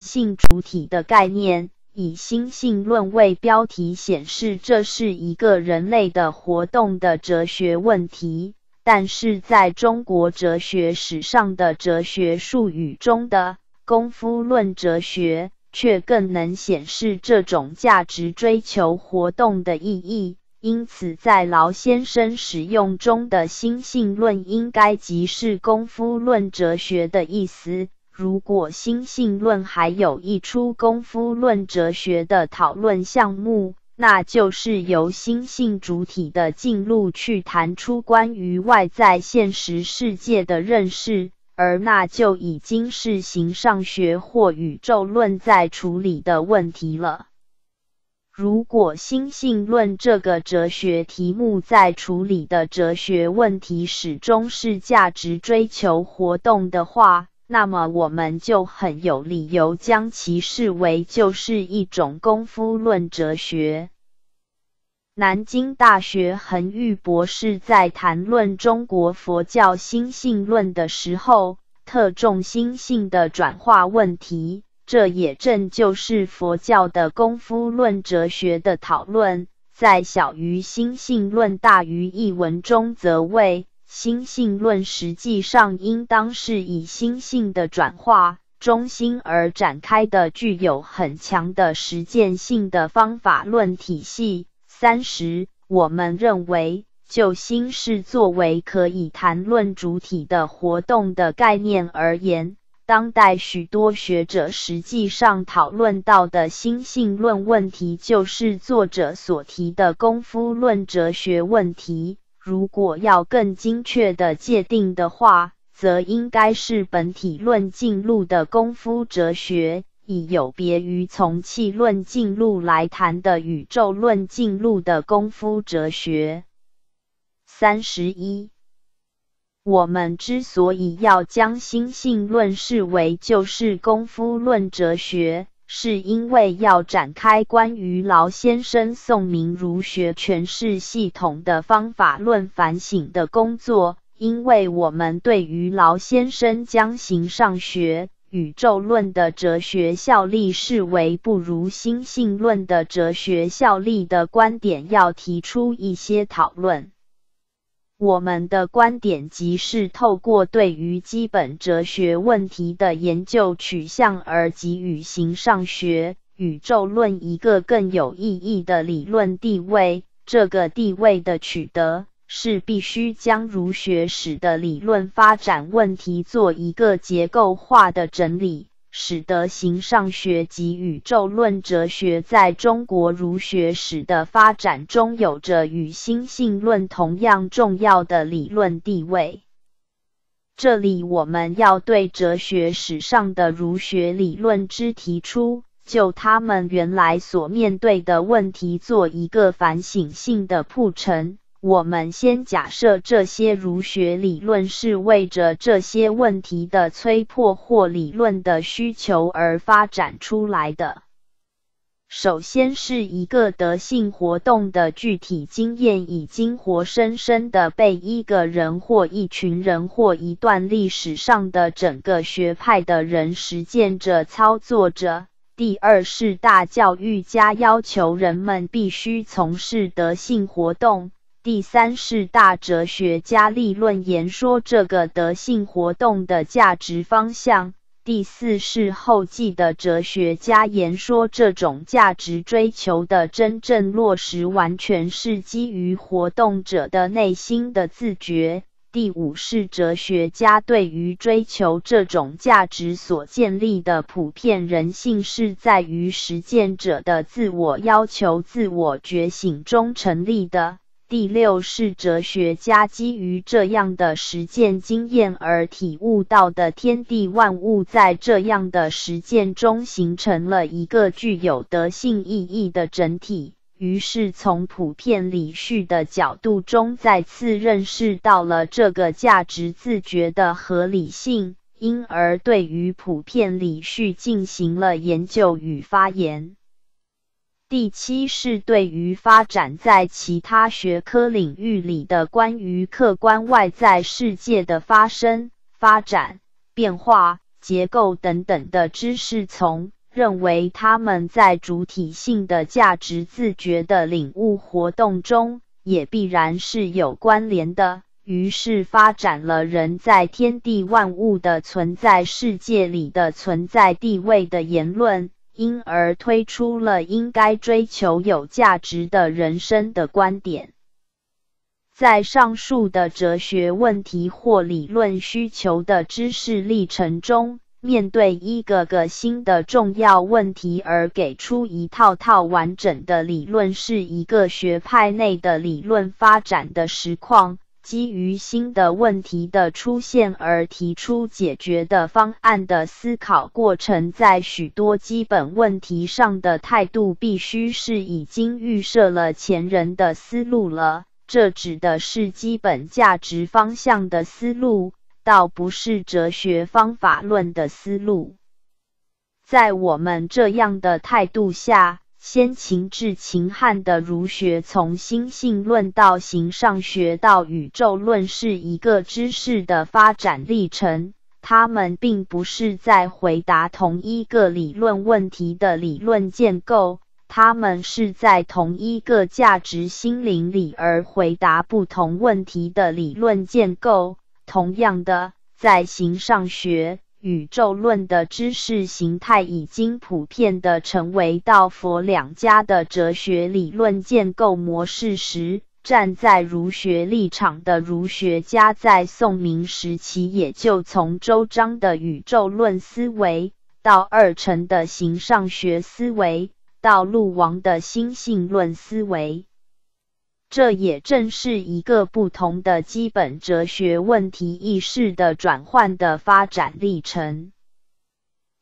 性主体的概念。以心性论为标题，显示这是一个人类的活动的哲学问题。但是，在中国哲学史上的哲学术语中的功夫论哲学，却更能显示这种价值追求活动的意义。因此，在劳先生使用中的心性论，应该即是功夫论哲学的意思。如果心性论还有一出功夫论哲学的讨论项目，那就是由心性主体的进入去谈出关于外在现实世界的认识，而那就已经是形上学或宇宙论在处理的问题了。如果心性论这个哲学题目在处理的哲学问题始终是价值追求活动的话，那么我们就很有理由将其视为就是一种功夫论哲学。南京大学恒玉博士在谈论中国佛教心性论的时候，特重心性的转化问题，这也正就是佛教的功夫论哲学的讨论。在小于心性论大于一文中，则谓。心性论实际上应当是以心性的转化中心而展开的，具有很强的实践性的方法论体系。三十，我们认为，就心是作为可以谈论主体的活动的概念而言，当代许多学者实际上讨论到的心性论问题，就是作者所提的功夫论哲学问题。如果要更精确的界定的话，则应该是本体论进入的功夫哲学，以有别于从气论进入来谈的宇宙论进入的功夫哲学。三十一，我们之所以要将心性论视为就是功夫论哲学。是因为要展开关于劳先生宋明儒学诠释系统的方法论反省的工作，因为我们对于劳先生将形上学、宇宙论的哲学效力视为不如心性论的哲学效力的观点，要提出一些讨论。我们的观点即是透过对于基本哲学问题的研究取向而给予形上学、宇宙论一个更有意义的理论地位。这个地位的取得是必须将儒学史的理论发展问题做一个结构化的整理。使得形上学及宇宙论哲学在中国儒学史的发展中有着与心性论同样重要的理论地位。这里我们要对哲学史上的儒学理论之提出，就他们原来所面对的问题做一个反省性的铺陈。我们先假设这些儒学理论是为着这些问题的催迫或理论的需求而发展出来的。首先是一个德性活动的具体经验，已经活生生的被一个人或一群人或一段历史上的整个学派的人实践着、操作着。第二是大教育家要求人们必须从事德性活动。第三是大哲学家立论言说这个德性活动的价值方向。第四是后继的哲学家言说这种价值追求的真正落实完全是基于活动者的内心的自觉。第五是哲学家对于追求这种价值所建立的普遍人性是在于实践者的自我要求、自我觉醒中成立的。第六是哲学家基于这样的实践经验而体悟到的天地万物，在这样的实践中形成了一个具有德性意义的整体。于是，从普遍理序的角度中，再次认识到了这个价值自觉的合理性，因而对于普遍理序进行了研究与发言。第七是对于发展在其他学科领域里的关于客观外在世界的发生、发展、变化结构等等的知识从，认为他们在主体性的价值自觉的领悟活动中，也必然是有关联的。于是发展了人在天地万物的存在世界里的存在地位的言论，因而推出了应该追求有价值的人生的观点。在上述的哲学问题或理论需求的知识历程中，面对一个个新的重要问题而给出一套套完整的理论，是一个学派内的理论发展的实况。基于新的问题的出现而提出解决的方案的思考过程，在许多基本问题上的态度，必须是已经预设了前人的思路了。这指的是基本价值方向的思路，倒不是哲学方法论的思路。在我们这样的态度下，先秦至秦汉的儒学，从心性论到形上学到宇宙论，是一个知识的发展历程。他们并不是在回答同一个理论问题的理论建构。他们是在同一个价值心灵里而回答不同问题的理论建构。同样的，在形上学、宇宙论的知识形态已经普遍的成为道佛两家的哲学理论建构模式时，站在儒学立场的儒学家在宋明时期也就从周章的宇宙论思维到二程的形上学思维。到陆王的心性论思维，这也正是一个不同的基本哲学问题意识的转换的发展历程。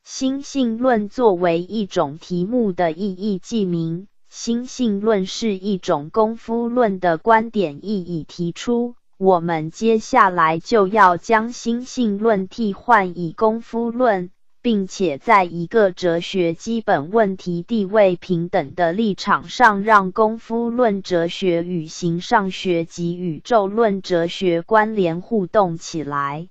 心性论作为一种题目的意义记名，心性论是一种功夫论的观点意义提出。我们接下来就要将心性论替换以功夫论。并且在一个哲学基本问题地位平等的立场上，让功夫论哲学与形上学及宇宙论哲学关联互动起来。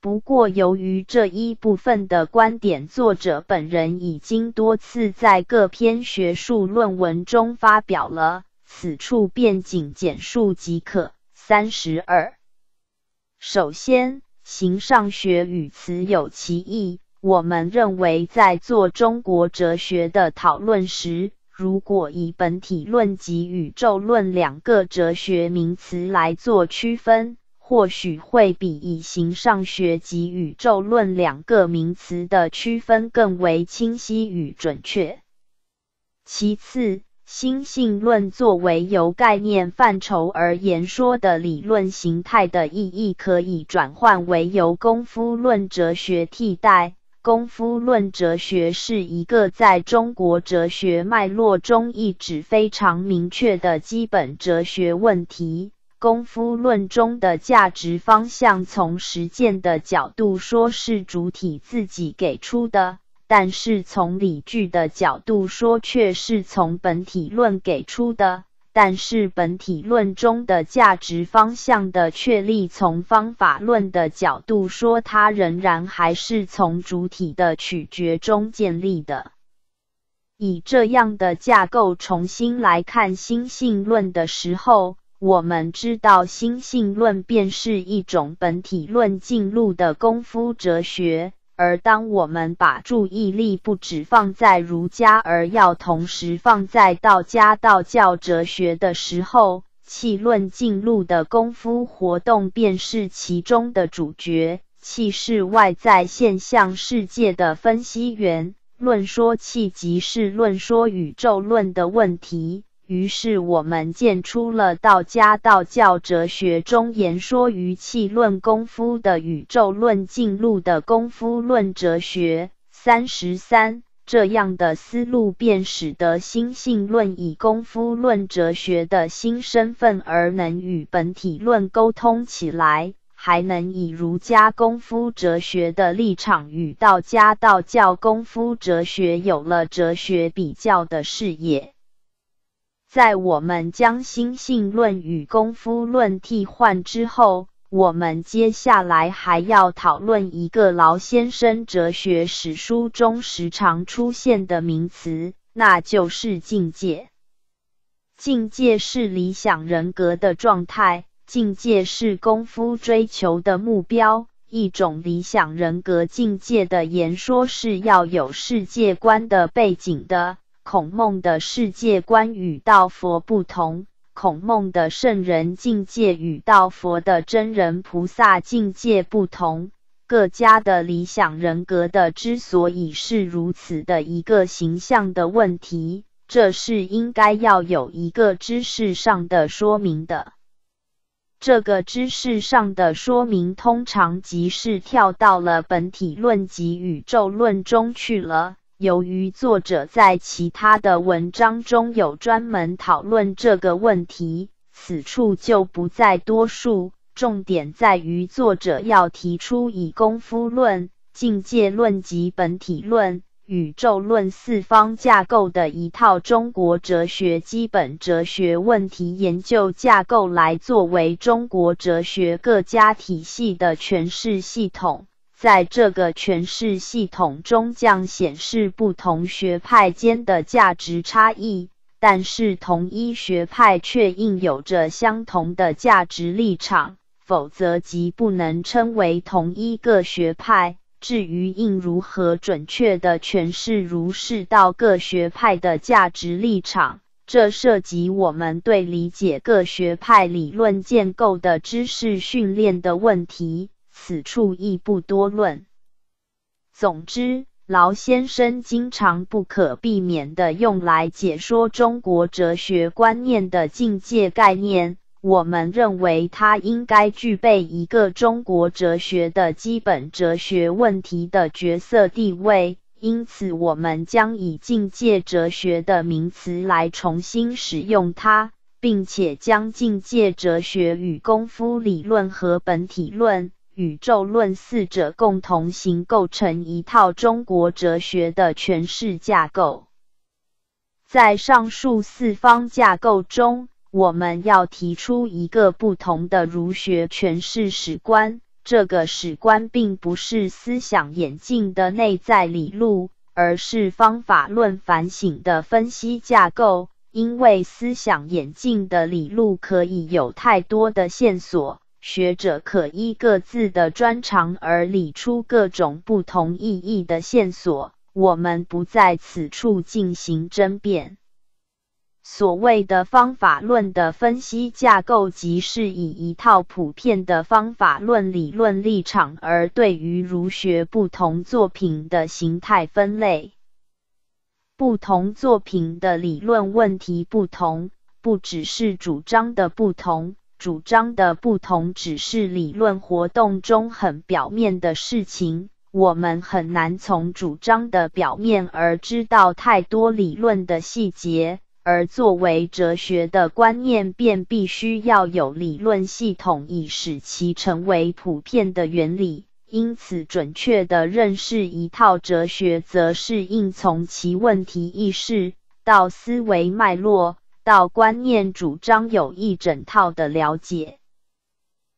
不过，由于这一部分的观点，作者本人已经多次在各篇学术论文中发表了，此处便仅简述即可。三十二，首先。形上学与此有歧义。我们认为，在做中国哲学的讨论时，如果以本体论及宇宙论两个哲学名词来做区分，或许会比以形上学及宇宙论两个名词的区分更为清晰与准确。其次，心性论作为由概念范畴而言说的理论形态的意义，可以转换为由功夫论哲学替代。功夫论哲学是一个在中国哲学脉络中一直非常明确的基本哲学问题。功夫论中的价值方向，从实践的角度说是主体自己给出的。但是从理据的角度说，却是从本体论给出的。但是本体论中的价值方向的确立，从方法论的角度说，它仍然还是从主体的取决中建立的。以这样的架构重新来看心性论的时候，我们知道心性论便是一种本体论进入的功夫哲学。而当我们把注意力不只放在儒家，而要同时放在道家道教哲学的时候，气论进入的功夫活动便是其中的主角。气是外在现象世界的分析源，论说气即是论说宇宙论的问题。于是我们见出了道家道教哲学中言说于气论功夫的宇宙论进入的功夫论哲学。三十三这样的思路便使得心性论以功夫论哲学的新身份而能与本体论沟通起来，还能以儒家功夫哲学的立场与道家道教功夫哲学有了哲学比较的视野。在我们将心性论与功夫论替换之后，我们接下来还要讨论一个劳先生哲学史书中时常出现的名词，那就是境界。境界是理想人格的状态，境界是功夫追求的目标。一种理想人格境界的言说是要有世界观的背景的。孔孟的世界观与道佛不同。孔孟的圣人境界与道佛的真人菩萨境界不同，各家的理想人格的之所以是如此的一个形象的问题，这是应该要有一个知识上的说明的。这个知识上的说明通常即是跳到了本体论及宇宙论中去了。由于作者在其他的文章中有专门讨论这个问题，此处就不再多述。重点在于作者要提出以功夫论、境界论及本体论、宇宙论四方架构的一套中国哲学基本哲学问题研究架构来作为中国哲学各家体系的诠释系统。在这个诠释系统中，将显示不同学派间的价值差异，但是同一学派却应有着相同的价值立场，否则即不能称为同一个学派。至于应如何准确的诠释如是到各学派的价值立场，这涉及我们对理解各学派理论建构的知识训练的问题。此处亦不多论。总之，劳先生经常不可避免地用来解说中国哲学观念的境界概念。我们认为他应该具备一个中国哲学的基本哲学问题的角色地位，因此我们将以境界哲学的名词来重新使用它，并且将境界哲学与功夫理论和本体论。宇宙论四者共同形构成一套中国哲学的诠释架构。在上述四方架构中，我们要提出一个不同的儒学诠释史观。这个史观并不是思想演进的内在理路，而是方法论反省的分析架构。因为思想演进的理路可以有太多的线索。学者可依各自的专长而理出各种不同意义的线索，我们不在此处进行争辩。所谓的方法论的分析架构，即是以一套普遍的方法论理论立场，而对于儒学不同作品的形态分类。不同作品的理论问题不同，不只是主张的不同。主张的不同只是理论活动中很表面的事情，我们很难从主张的表面而知道太多理论的细节。而作为哲学的观念，便必须要有理论系统，以使其成为普遍的原理。因此，准确的认识一套哲学，则是应从其问题意识到思维脉络。到观念主张有一整套的了解，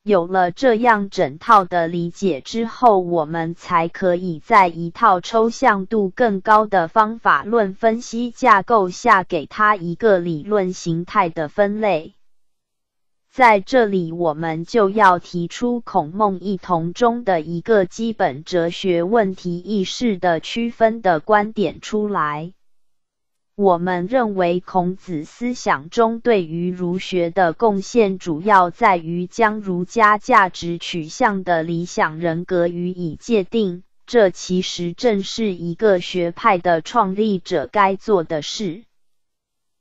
有了这样整套的理解之后，我们才可以在一套抽象度更高的方法论分析架构下，给它一个理论形态的分类。在这里，我们就要提出孔孟一同中的一个基本哲学问题意识的区分的观点出来。我们认为，孔子思想中对于儒学的贡献，主要在于将儒家价值取向的理想人格予以界定。这其实正是一个学派的创立者该做的事。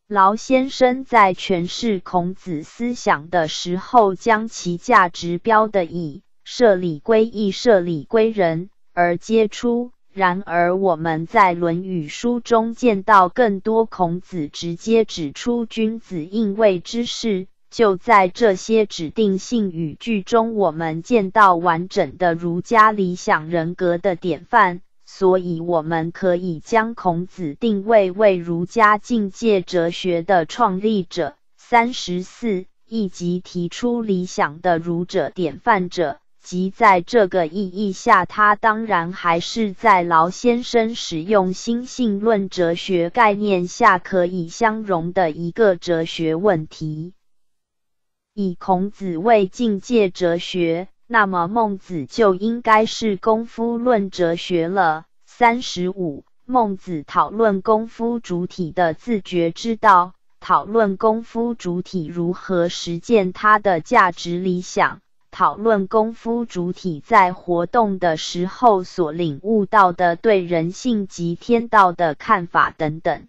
劳先生在诠释孔子思想的时候，将其价值标的以“设礼归义，设礼归人”而皆出。然而，我们在《论语》书中见到更多孔子直接指出君子应位之事。就在这些指定性语句中，我们见到完整的儒家理想人格的典范。所以，我们可以将孔子定位为儒家境界哲学的创立者。三十四。以及提出理想的儒者典范者。即在这个意义下，他当然还是在劳先生使用心性论哲学概念下可以相容的一个哲学问题。以孔子为境界哲学，那么孟子就应该是功夫论哲学了。三十五，孟子讨论功夫主体的自觉之道，讨论功夫主体如何实践他的价值理想。讨论功夫主体在活动的时候所领悟到的对人性及天道的看法等等。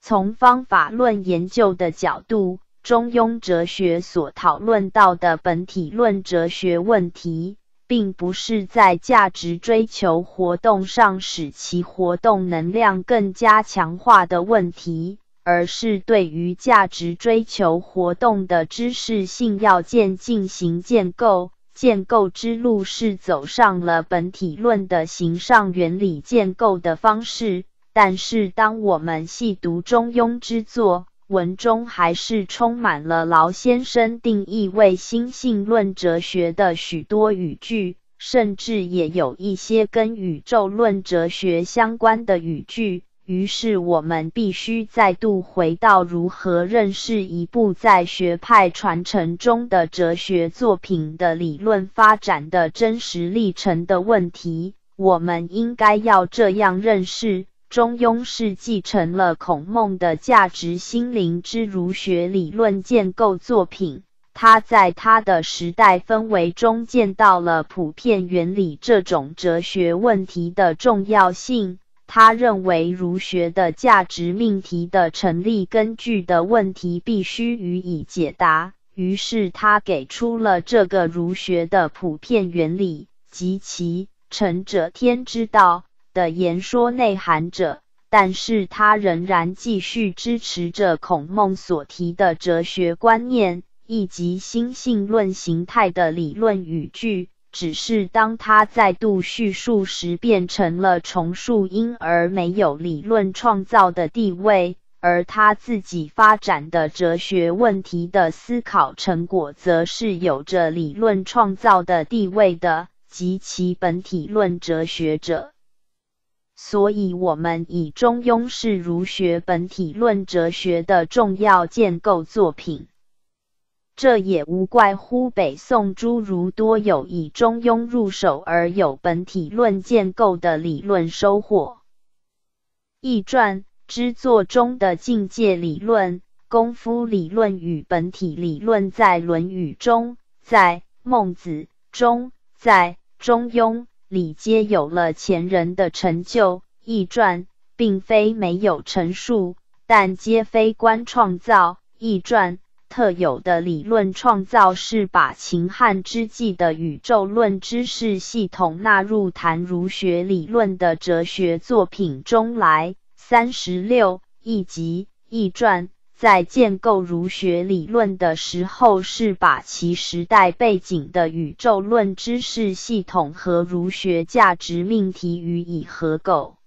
从方法论研究的角度，中庸哲学所讨论到的本体论哲学问题，并不是在价值追求活动上使其活动能量更加强化的问题。而是对于价值追求活动的知识性要件进行建构，建构之路是走上了本体论的形上原理建构的方式。但是，当我们细读中庸之作，文中还是充满了劳先生定义为心性论哲学的许多语句，甚至也有一些跟宇宙论哲学相关的语句。于是，我们必须再度回到如何认识一部在学派传承中的哲学作品的理论发展的真实历程的问题。我们应该要这样认识：中庸是继承了孔孟的价值心灵之儒学理论建构作品。他在他的时代氛围中见到了普遍原理这种哲学问题的重要性。他认为儒学的价值命题的成立根据的问题必须予以解答，于是他给出了这个儒学的普遍原理及其“成者天之道”的言说内涵者。但是他仍然继续支持着孔孟所提的哲学观念以及心性论形态的理论语句。只是当他再度叙述时，变成了重述，因而没有理论创造的地位；而他自己发展的哲学问题的思考成果，则是有着理论创造的地位的，及其本体论哲学者。所以，我们以中庸是儒学本体论哲学的重要建构作品。这也无怪乎北宋诸儒多有以中庸入手而有本体论建构的理论收获。易传之作中的境界理论、功夫理论与本体理论，在《论语》中、在《孟子》中、在《中庸》里皆有了前人的成就。易传并非没有陈述，但皆非官创造。易传。特有的理论创造是把秦汉之际的宇宙论知识系统纳入谈儒学理论的哲学作品中来。三十六易集易传在建构儒学理论的时候，是把其时代背景的宇宙论知识系统和儒学价值命题予以合构。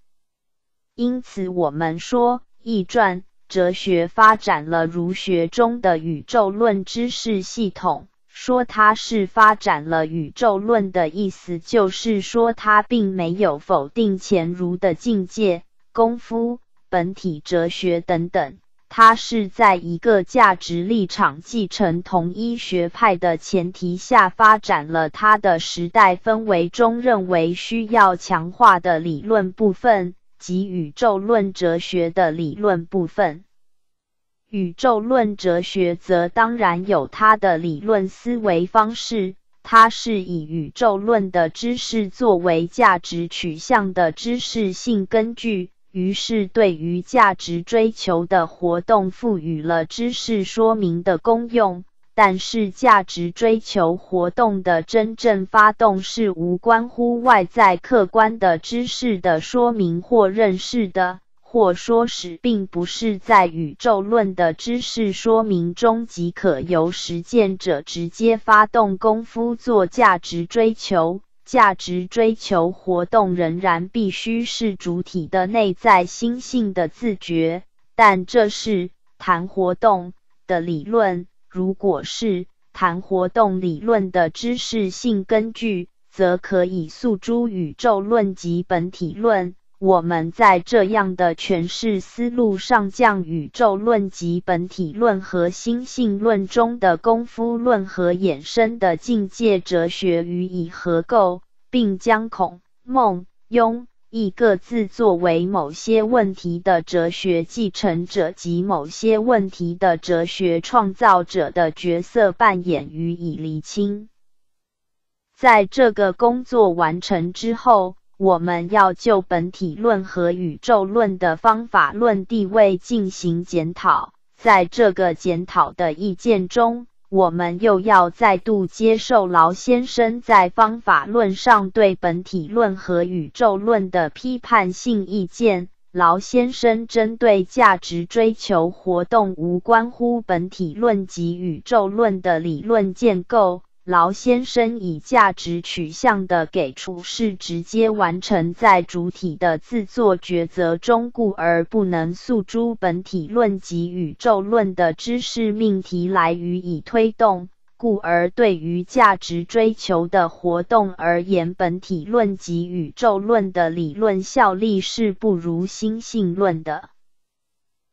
因此，我们说易传。哲学发展了儒学中的宇宙论知识系统，说它是发展了宇宙论的意思，就是说它并没有否定前儒的境界、功夫、本体哲学等等，它是在一个价值立场继承同一学派的前提下发展了它的时代氛围中认为需要强化的理论部分。及宇宙论哲学的理论部分，宇宙论哲学则当然有它的理论思维方式，它是以宇宙论的知识作为价值取向的知识性根据，于是对于价值追求的活动赋予了知识说明的功用。但是，价值追求活动的真正发动是无关乎外在客观的知识的说明或认识的，或说是并不是在宇宙论的知识说明中即可由实践者直接发动功夫做价值追求。价值追求活动仍然必须是主体的内在心性的自觉，但这是谈活动的理论。如果是谈活动理论的知识性根据，则可以诉诸宇宙论及本体论。我们在这样的诠释思路上，将宇宙论及本体论和心性论中的功夫论和衍生的境界哲学予以合构，并将孔、孟、雍、一个自作为某些问题的哲学继承者及某些问题的哲学创造者的角色扮演予以厘清。在这个工作完成之后，我们要就本体论和宇宙论的方法论地位进行检讨。在这个检讨的意见中，我们又要再度接受劳先生在方法论上对本体论和宇宙论的批判性意见。劳先生针对价值追求活动无关乎本体论及宇宙论的理论建构。劳先生以价值取向的给出是直接完成在主体的自作抉择中，故而不能诉诸本体论及宇宙论的知识命题来予以推动，故而对于价值追求的活动而言，本体论及宇宙论的理论效力是不如心性论的。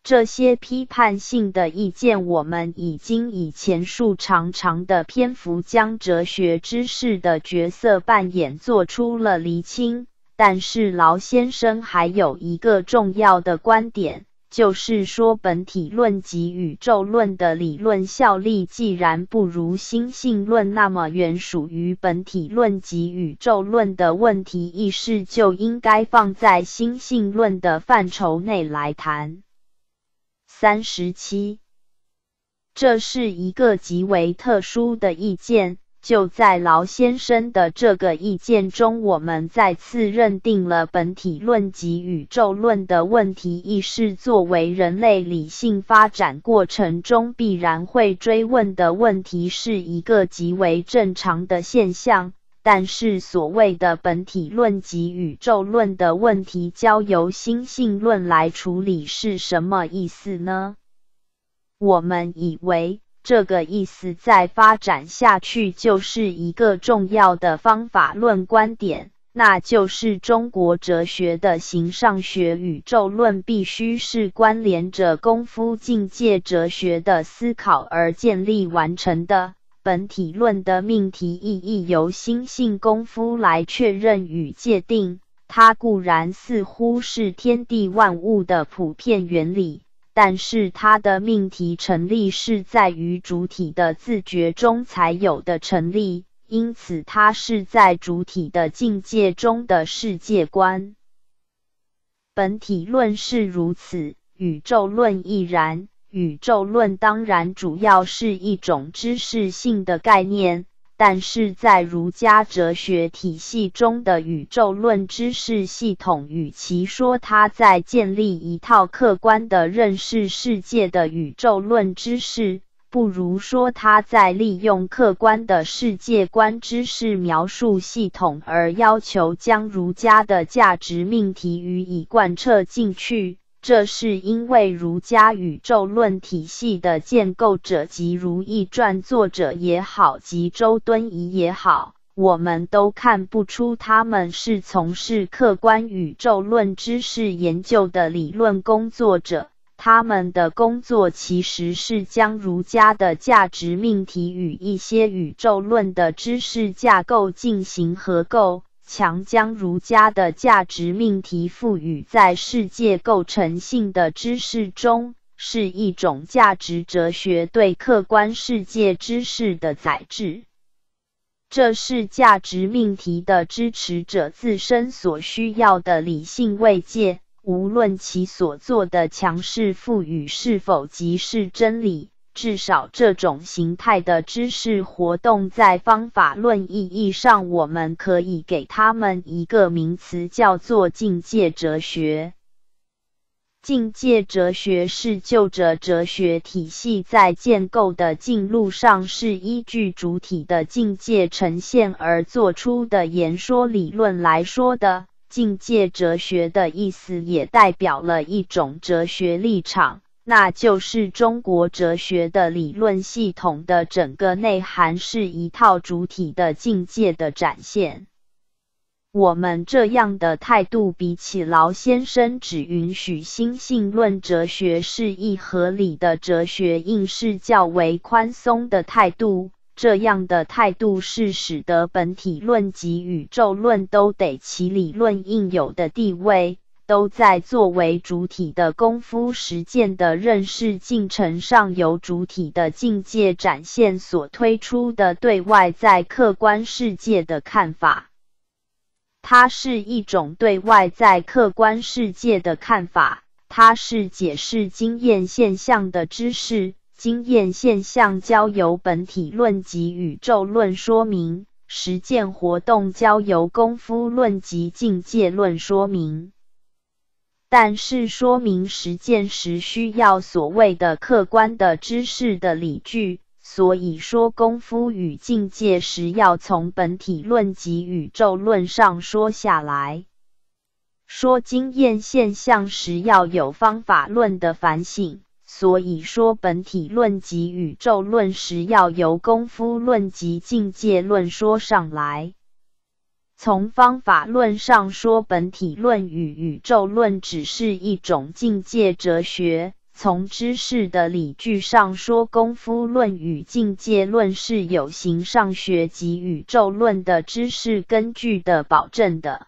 这些批判性的意见，我们已经以前述长长的篇幅将哲学知识的角色扮演做出了厘清。但是劳先生还有一个重要的观点，就是说本体论及宇宙论的理论效力既然不如心性论，那么原属于本体论及宇宙论的问题意识就应该放在心性论的范畴内来谈。三十七，这是一个极为特殊的意见。就在劳先生的这个意见中，我们再次认定了本体论及宇宙论的问题意识作为人类理性发展过程中必然会追问的问题，是一个极为正常的现象。但是，所谓的本体论及宇宙论的问题交由心性论来处理是什么意思呢？我们以为这个意思再发展下去就是一个重要的方法论观点，那就是中国哲学的形上学宇宙论必须是关联着功夫境界哲学的思考而建立完成的。本体论的命题意义由心性功夫来确认与界定，它固然似乎是天地万物的普遍原理，但是它的命题成立是在于主体的自觉中才有的成立，因此它是在主体的境界中的世界观。本体论是如此，宇宙论亦然。宇宙论当然主要是一种知识性的概念，但是在儒家哲学体系中的宇宙论知识系统，与其说它在建立一套客观的认识世界的宇宙论知识，不如说它在利用客观的世界观知识描述系统，而要求将儒家的价值命题予以贯彻进去。这是因为儒家宇宙论体系的建构者及《如懿传》作者也好，及周敦颐也好，我们都看不出他们是从事客观宇宙论知识研究的理论工作者。他们的工作其实是将儒家的价值命题与一些宇宙论的知识架构进行合构。强将儒家的价值命题赋予在世界构成性的知识中，是一种价值哲学对客观世界知识的载质。这是价值命题的支持者自身所需要的理性慰藉，无论其所做的强势赋予是否即是真理。至少这种形态的知识活动，在方法论意义上，我们可以给他们一个名词，叫做境界哲学。境界哲学是就着哲学体系在建构的进路上，是依据主体的境界呈现而做出的言说理论来说的。境界哲学的意思，也代表了一种哲学立场。那就是中国哲学的理论系统的整个内涵是一套主体的境界的展现。我们这样的态度，比起劳先生只允许心性论哲学是一合理的哲学，应是较为宽松的态度。这样的态度是使得本体论及宇宙论都得其理论应有的地位，都在作为主体的功夫实践的认识进程上，由主体的境界展现所推出的对外在客观世界的看法。它是一种对外在客观世界的看法，它是解释经验现象的知识。经验现象交由本体论及宇宙论说明，实践活动交由功夫论及境界论说明。但是说明实践时需要所谓的客观的知识的理据。所以说，功夫与境界时，要从本体论及宇宙论上说下来；说经验现象时，要有方法论的反省。所以说，本体论及宇宙论时，要由功夫论及境界论说上来。从方法论上说，本体论与宇宙论只是一种境界哲学。从知识的理据上说，功夫论与境界论是有形上学及宇宙论的知识根据的保证的。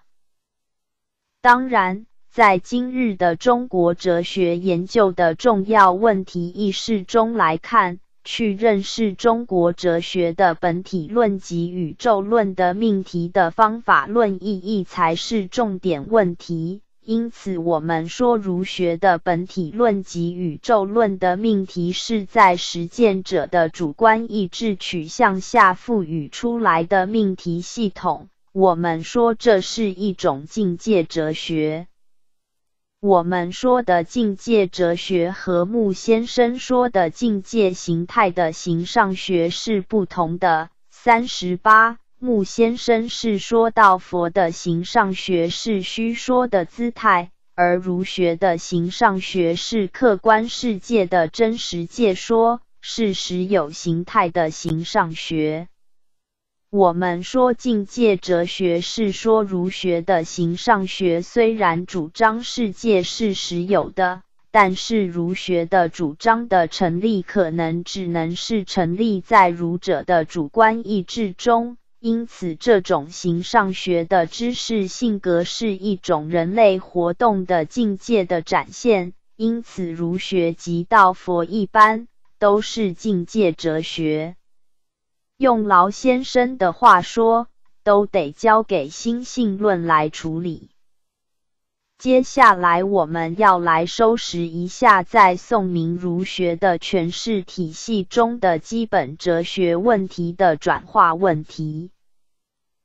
当然，在今日的中国哲学研究的重要问题意识中来看，去认识中国哲学的本体论及宇宙论的命题的方法论意义才是重点问题。因此，我们说儒学的本体论及宇宙论的命题是在实践者的主观意志取向下赋予出来的命题系统。我们说这是一种境界哲学。我们说的境界哲学和穆先生说的境界形态的形上学是不同的。三十八。穆先生是说到佛的形上学是虚说的姿态，而儒学的形上学是客观世界的真实界说，是实有形态的形上学。我们说境界哲学是说儒学的形上学虽然主张世界是实有的，但是儒学的主张的成立可能只能是成立在儒者的主观意志中。因此，这种形上学的知识性格是一种人类活动的境界的展现。因此，儒学及道佛一般都是境界哲学。用劳先生的话说，都得交给心性论来处理。接下来，我们要来收拾一下在宋明儒学的诠释体系中的基本哲学问题的转化问题。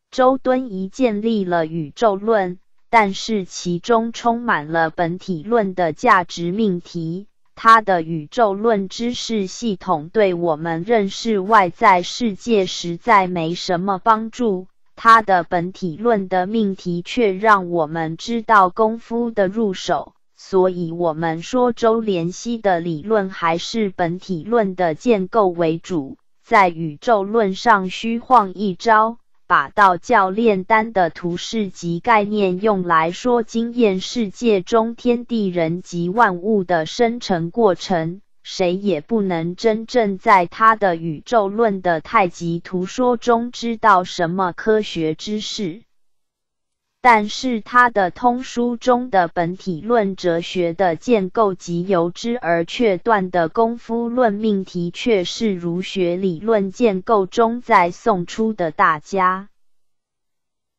周敦颐建立了宇宙论，但是其中充满了本体论的价值命题。他的宇宙论知识系统对我们认识外在世界实在没什么帮助。他的本体论的命题却让我们知道功夫的入手，所以我们说周濂溪的理论还是本体论的建构为主，在宇宙论上虚晃一招，把道教炼丹的图示及概念用来说经验世界中天地人及万物的生成过程。谁也不能真正在他的宇宙论的太极图说中知道什么科学知识，但是他的通书中的本体论哲学的建构及由之而却断的功夫论命题，却是儒学理论建构中在宋初的大家。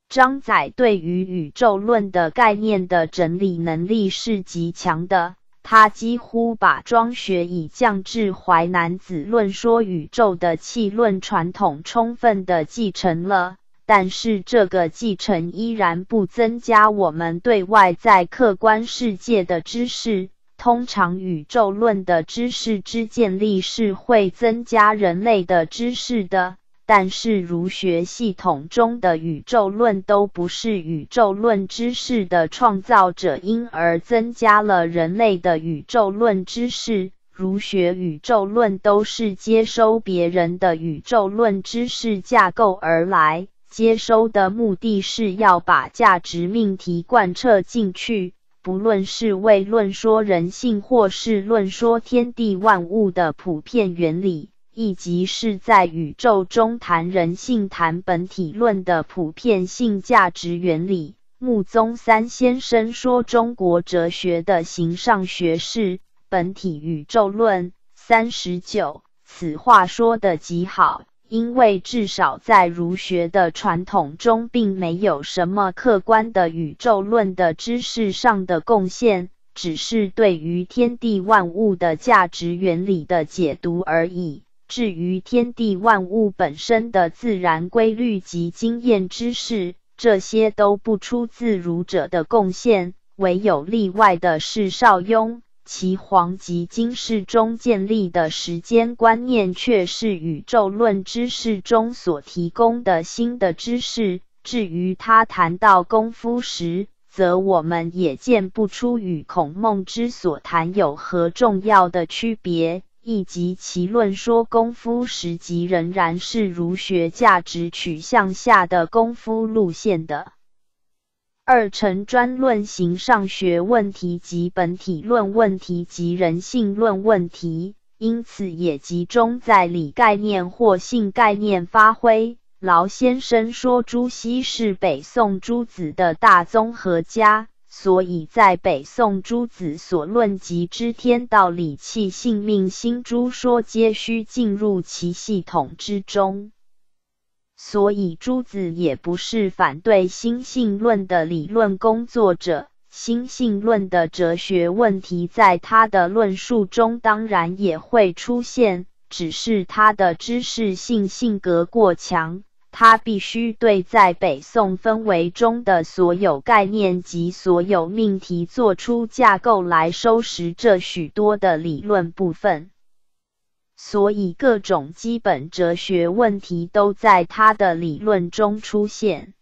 张载对于宇宙论的概念的整理能力是极强的。他几乎把庄学以降至淮南子论说宇宙的气论传统充分的继承了，但是这个继承依然不增加我们对外在客观世界的知识。通常宇宙论的知识之建立是会增加人类的知识的，但是儒学系统中的宇宙论都不是宇宙论知识的创造者，因而增加了人类的宇宙论知识。儒学宇宙论都是接收别人的宇宙论知识架构而来，接收的目的是要把价值命题贯彻进去。不论是为论说人性，或是论说天地万物的普遍原理，以及是在宇宙中谈人性、谈本体论的普遍性价值原理，穆宗三先生说中国哲学的形上学是。本体宇宙论三十九，此话说的极好，因为至少在儒学的传统中，并没有什么客观的宇宙论的知识上的贡献，只是对于天地万物的价值原理的解读而已。至于天地万物本身的自然规律及经验知识，这些都不出自儒者的贡献，唯有例外的是邵雍。其黄及经世中建立的时间观念，却是宇宙论知识中所提供的新的知识。至于他谈到功夫时，则我们也见不出与孔孟之所谈有何重要的区别，以及其论说功夫时，即仍然是儒学价值取向下的功夫路线的。二程专论形上学问题及本体论问题及人性论问题，因此也集中在理概念或性概念发挥。劳先生说，朱熹是北宋诸子的大综合家，所以在北宋诸子所论及之天道理气性命心诸说，皆需进入其系统之中。所以，朱子也不是反对心性论的理论工作者。心性论的哲学问题，在他的论述中当然也会出现，只是他的知识性性格过强，他必须对在北宋氛围中的所有概念及所有命题做出架构来收拾这许多的理论部分。所以，各种基本哲学问题都在他的理论中出现。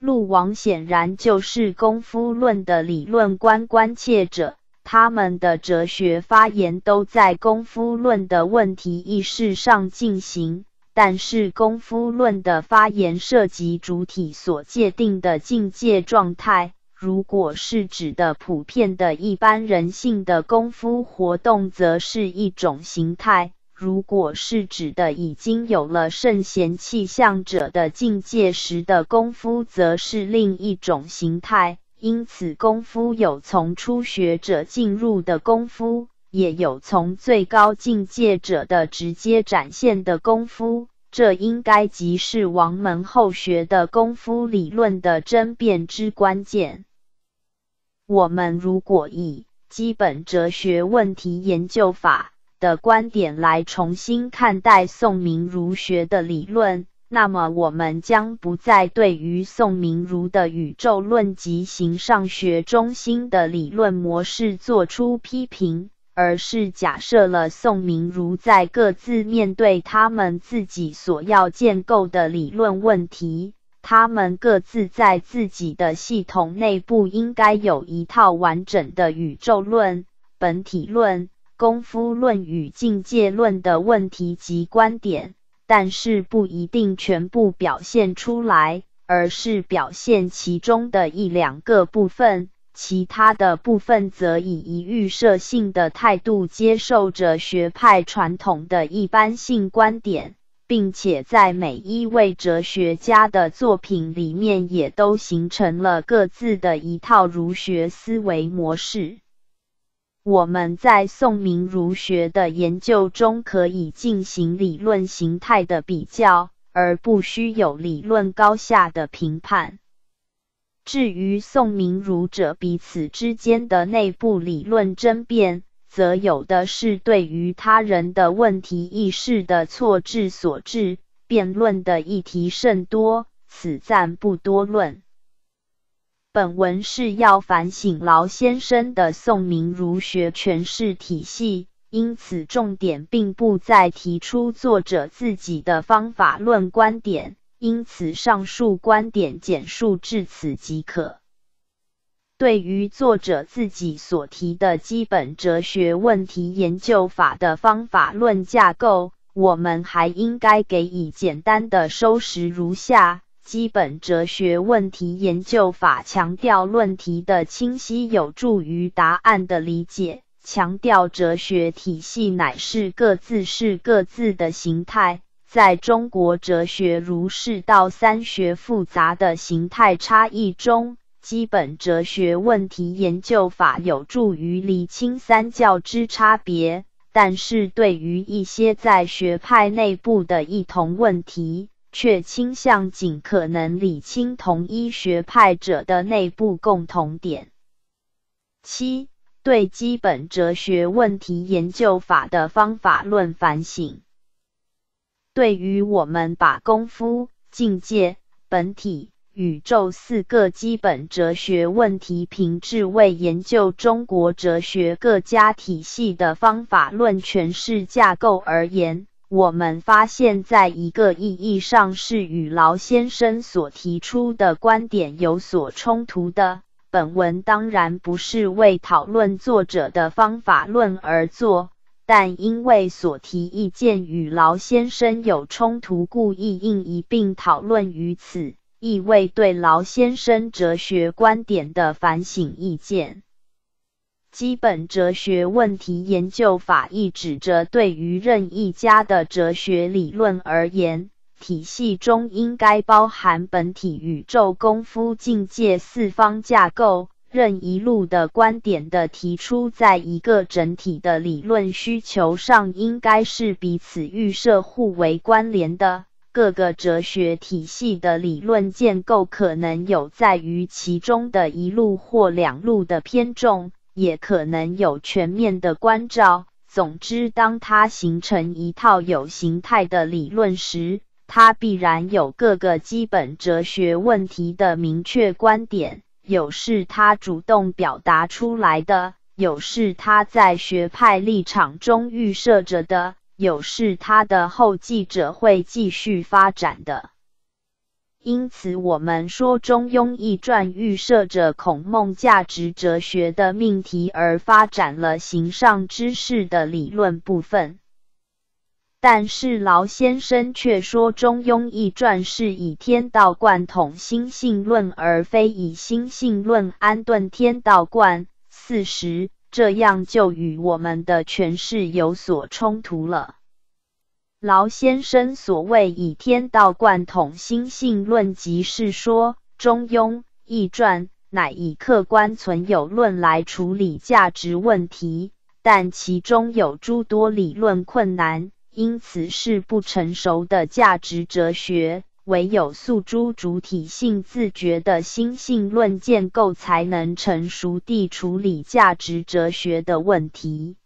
陆王显然就是功夫论的理论观关切者，他们的哲学发言都在功夫论的问题意识上进行。但是，功夫论的发言涉及主体所界定的境界状态。如果是指的普遍的一般人性的功夫活动，则是一种形态；如果是指的已经有了圣贤气象者的境界时的功夫，则是另一种形态。因此，功夫有从初学者进入的功夫，也有从最高境界者的直接展现的功夫。这应该即是王门后学的功夫理论的争辩之关键。我们如果以基本哲学问题研究法的观点来重新看待宋明儒学的理论，那么我们将不再对于宋明儒的宇宙论及形上学中心的理论模式做出批评，而是假设了宋明儒在各自面对他们自己所要建构的理论问题。他们各自在自己的系统内部应该有一套完整的宇宙论、本体论、功夫论与境界论的问题及观点，但是不一定全部表现出来，而是表现其中的一两个部分，其他的部分则以一预设性的态度接受着学派传统的一般性观点。并且在每一位哲学家的作品里面，也都形成了各自的一套儒学思维模式。我们在宋明儒学的研究中，可以进行理论形态的比较，而不需有理论高下的评判。至于宋明儒者彼此之间的内部理论争辩，则有的是对于他人的问题意识的错置所致，辩论的议题甚多，此暂不多论。本文是要反省劳先生的宋明儒学诠释体系，因此重点并不在提出作者自己的方法论观点。因此，上述观点简述至此即可。对于作者自己所提的基本哲学问题研究法的方法论架构，我们还应该给予简单的收拾如下：基本哲学问题研究法强调论题的清晰，有助于答案的理解；强调哲学体系乃是各自是各自的形态。在中国哲学如是道三学复杂的形态差异中，基本哲学问题研究法有助于理清三教之差别，但是对于一些在学派内部的异同问题，却倾向尽可能理清同一学派者的内部共同点。七、对基本哲学问题研究法的方法论反省。对于我们把功夫、境界、本体、宇宙四个基本哲学问题评质为研究中国哲学各家体系的方法论诠释架构而言，我们发现，在一个意义上是与劳先生所提出的观点有所冲突的。本文当然不是为讨论作者的方法论而作。但因为所提意见与劳先生有冲突，故意应一并讨论于此，意味对劳先生哲学观点的反省意见。基本哲学问题研究法意指着对于任意家的哲学理论而言，体系中应该包含本体、宇宙、功夫、境界四方架构。任一路的观点的提出，在一个整体的理论需求上，应该是彼此预设、互为关联的。各个哲学体系的理论建构可能有在于其中的一路或两路的偏重，也可能有全面的关照。总之，当它形成一套有形态的理论时，它必然有各个基本哲学问题的明确观点。有是他主动表达出来的，有是他在学派立场中预设着的，有是他的后继者会继续发展的。因此，我们说《中庸易传》预设着孔孟价值哲学的命题而发展了形上知识的理论部分。但是劳先生却说，《中庸易传》是以天道贯统心性论，而非以心性论安顿天道贯。四十，这样就与我们的诠释有所冲突了。劳先生所谓以天道贯统心性论，即是说，《中庸易传》乃以客观存有论来处理价值问题，但其中有诸多理论困难。因此是不成熟的价值哲学，唯有诉诸主体性自觉的心性论建构，才能成熟地处理价值哲学的问题。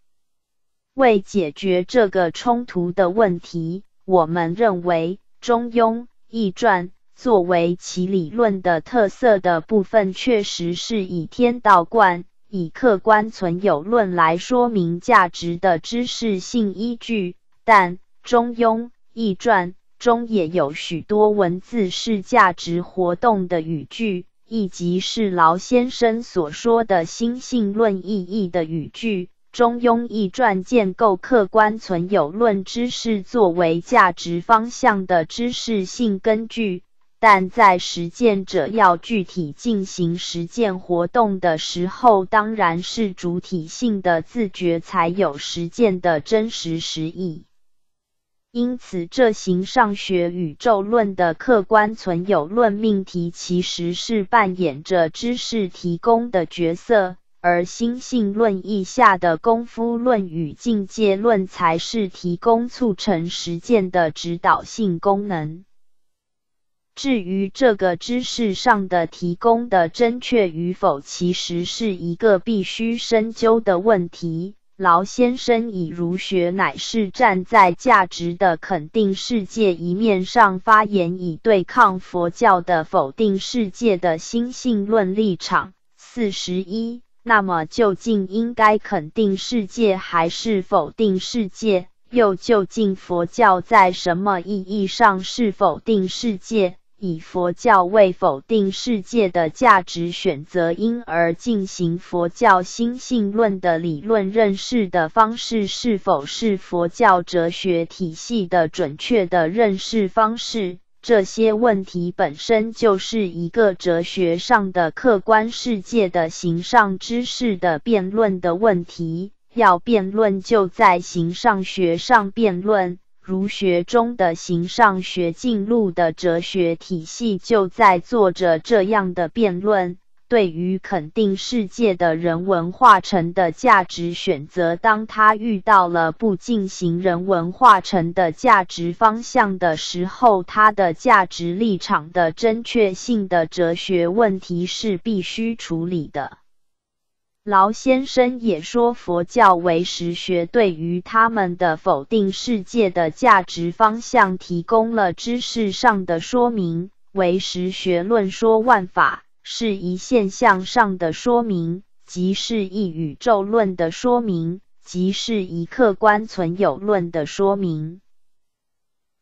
为解决这个冲突的问题，我们认为《中庸易传》作为其理论的特色的部分，确实是以天道观、以客观存有论来说明价值的知识性依据。但《中庸易传》中也有许多文字是价值活动的语句，以及是劳先生所说的心性论意义的语句。《中庸易传》建构客观存有论知识作为价值方向的知识性根据，但在实践者要具体进行实践活动的时候，当然是主体性的自觉才有实践的真实实意。因此，这形上学宇宙论的客观存有论命题，其实是扮演着知识提供的角色，而心性论意下的功夫论与境界论，才是提供促成实践的指导性功能。至于这个知识上的提供的正确与否，其实是一个必须深究的问题。劳先生以儒学乃是站在价值的肯定世界一面上发言，以对抗佛教的否定世界的心性论立场。四十一，那么究竟应该肯定世界还是否定世界？又究竟佛教在什么意义上是否定世界？以佛教为否定世界的价值选择，因而进行佛教心性论的理论认识的方式，是否是佛教哲学体系的准确的认识方式？这些问题本身就是一个哲学上的客观世界的形上知识的辩论的问题。要辩论，就在形上学上辩论。儒学中的形上学进入的哲学体系，就在做着这样的辩论。对于肯定世界的人文化成的价值选择，当他遇到了不进行人文化成的价值方向的时候，他的价值立场的正确性的哲学问题是必须处理的。劳先生也说，佛教唯识学对于他们的否定世界的价值方向提供了知识上的说明。唯识学论说万法是一现象上的说明，即是一宇宙论的说明，即是一客观存有论的说明。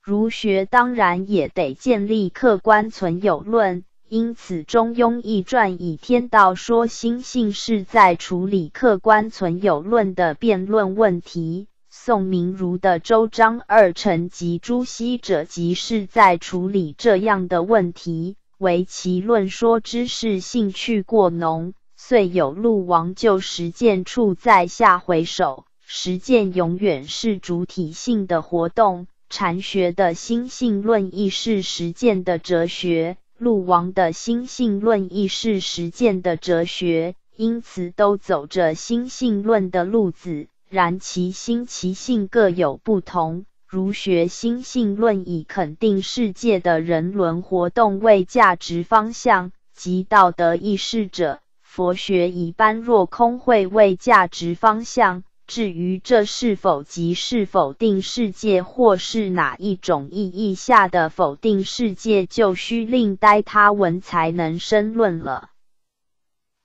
儒学当然也得建立客观存有论。因此，《中庸易传》以天道说心性是在处理客观存有论的辩论问题；宋明儒的《周章二程及朱熹者即是在处理这样的问题。唯其论说知识兴趣过浓，遂有陆王就实践处在下回首，实践永远是主体性的活动。禅学的心性论亦是实践的哲学。陆王的心性论亦是实践的哲学，因此都走着心性论的路子。然其心其性各有不同。儒学心性论以肯定世界的人伦活动为价值方向及道德意识者，佛学以般若空慧为价值方向。至于这是否即是否定世界，或是哪一种意义下的否定世界，就需另待他文才能申论了。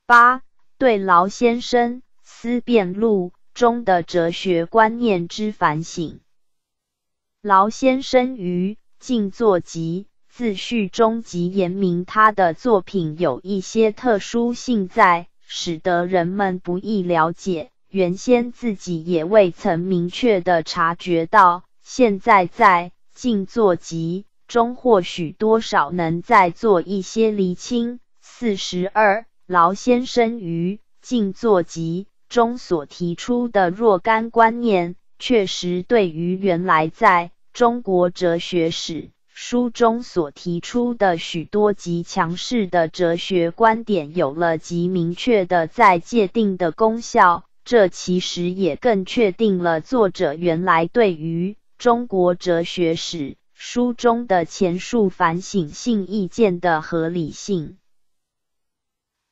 八对劳先生《思辨录》中的哲学观念之反省。劳先生于《静坐集》自序中即言明，他的作品有一些特殊性在，使得人们不易了解。原先自己也未曾明确的察觉到，现在在静坐集中或许多少能再做一些厘清。四十二，劳先生于静坐集中所提出的若干观念，确实对于原来在中国哲学史书中所提出的许多极强势的哲学观点，有了极明确的在界定的功效。这其实也更确定了作者原来对于中国哲学史书中的前述反省性意见的合理性。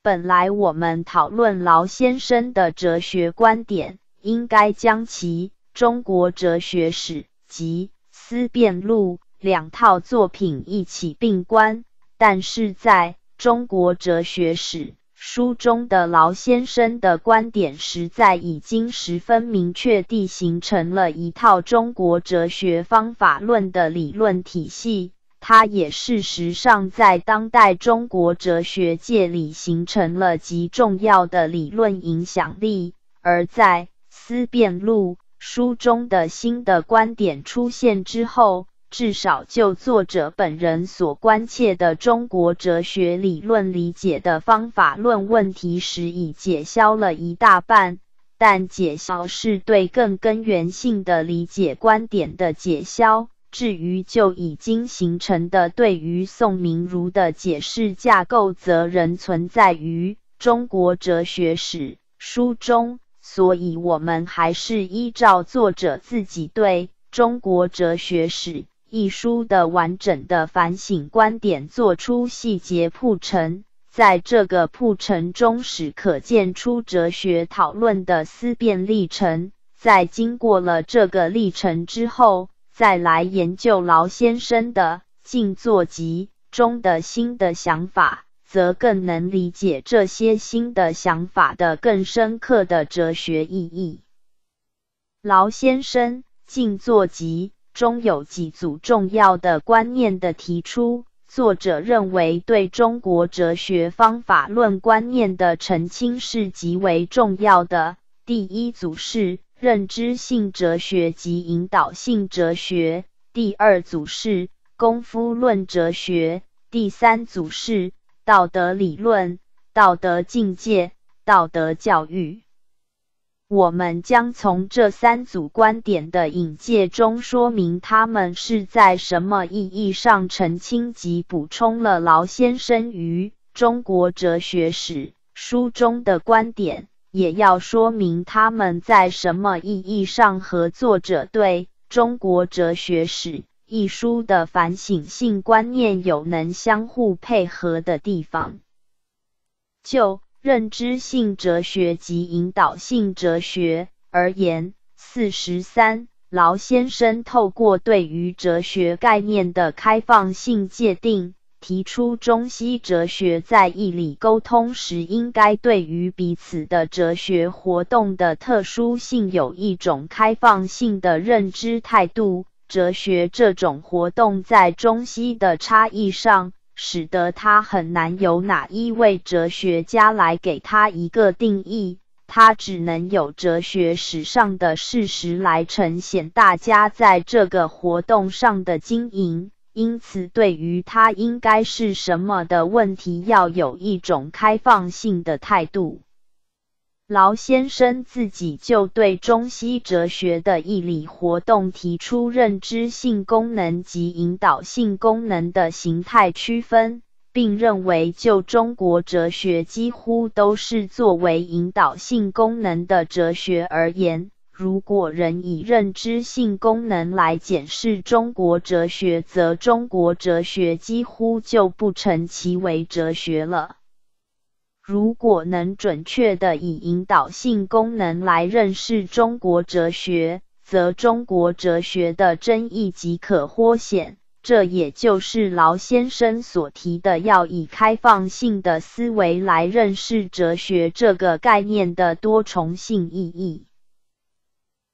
本来我们讨论劳先生的哲学观点，应该将其《中国哲学史》及《思辨录》两套作品一起并观，但是在中国哲学史。书中的劳先生的观点，实在已经十分明确地形成了一套中国哲学方法论的理论体系。它也事实上在当代中国哲学界里形成了极重要的理论影响力。而在《思辨录》书中的新的观点出现之后，至少就作者本人所关切的中国哲学理论理解的方法论问题时，已解消了一大半。但解消是对更根源性的理解观点的解消。至于就已经形成的对于宋明儒的解释架构，则仍存在于中国哲学史书中。所以，我们还是依照作者自己对中国哲学史。一书的完整的反省观点做出细节铺陈，在这个铺陈中使可见出哲学讨论的思辨历程。在经过了这个历程之后，再来研究劳先生的静坐集中的新的想法。则更能理解这些新的想法的更深刻的哲学意义。劳先生静坐集中有几组重要的观念的提出，作者认为对中国哲学方法论观念的澄清是极为重要的。第一组是认知性哲学及引导性哲学，第二组是功夫论哲学，第三组是道德理论、道德境界、道德教育。我们将从这三组观点的引介中说明他们是在什么意义上澄清及补充了劳先生于《中国哲学史》书中的观点，也要说明他们在什么意义上和作者对《中国哲学史》一书的反省性观念有能相互配合的地方。就认知性哲学及引导性哲学而言，四十三，劳先生透过对于哲学概念的开放性界定，提出中西哲学在义理沟通时应该对于彼此的哲学活动的特殊性有一种开放性的认知态度。哲学这种活动在中西的差异上。使得他很难有哪一位哲学家来给他一个定义，他只能有哲学史上的事实来呈现大家在这个活动上的经营。因此，对于他应该是什么的问题，要有一种开放性的态度。劳先生自己就对中西哲学的义理活动提出认知性功能及引导性功能的形态区分，并认为就中国哲学几乎都是作为引导性功能的哲学而言，如果人以认知性功能来检视中国哲学，则中国哲学几乎就不成其为哲学了。如果能准确地以引导性功能来认识中国哲学，则中国哲学的争议即可豁显。这也就是劳先生所提的要以开放性的思维来认识哲学这个概念的多重性意义。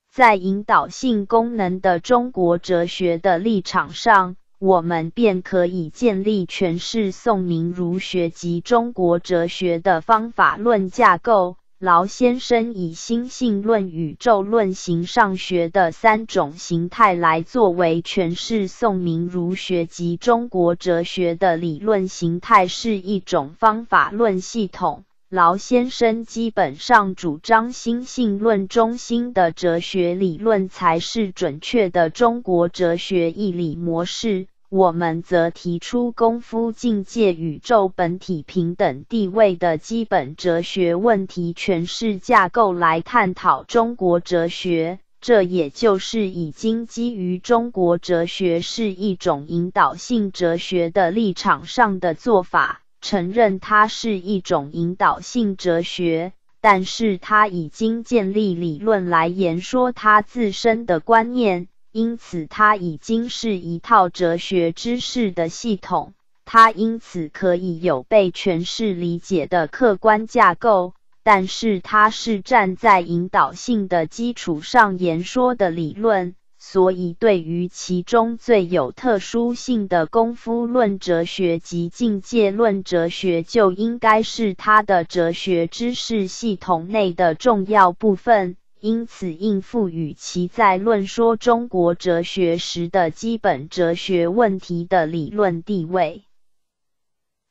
在引导性功能的中国哲学的立场上。我们便可以建立诠释宋明儒学及中国哲学的方法论架构。劳先生以心性论、宇宙论、形上学的三种形态来作为诠释宋明儒学及中国哲学的理论形态，是一种方法论系统。劳先生基本上主张心性论中心的哲学理论才是准确的中国哲学义理模式。我们则提出功夫境界、宇宙本体、平等地位的基本哲学问题诠释架构来探讨中国哲学。这也就是已经基于中国哲学是一种引导性哲学的立场上的做法，承认它是一种引导性哲学，但是它已经建立理论来言说它自身的观念。因此，它已经是一套哲学知识的系统。它因此可以有被诠释理解的客观架构，但是它是站在引导性的基础上言说的理论。所以，对于其中最有特殊性的功夫论哲学及境界论哲学，就应该是它的哲学知识系统内的重要部分。因此，应赋予其在论说中国哲学时的基本哲学问题的理论地位。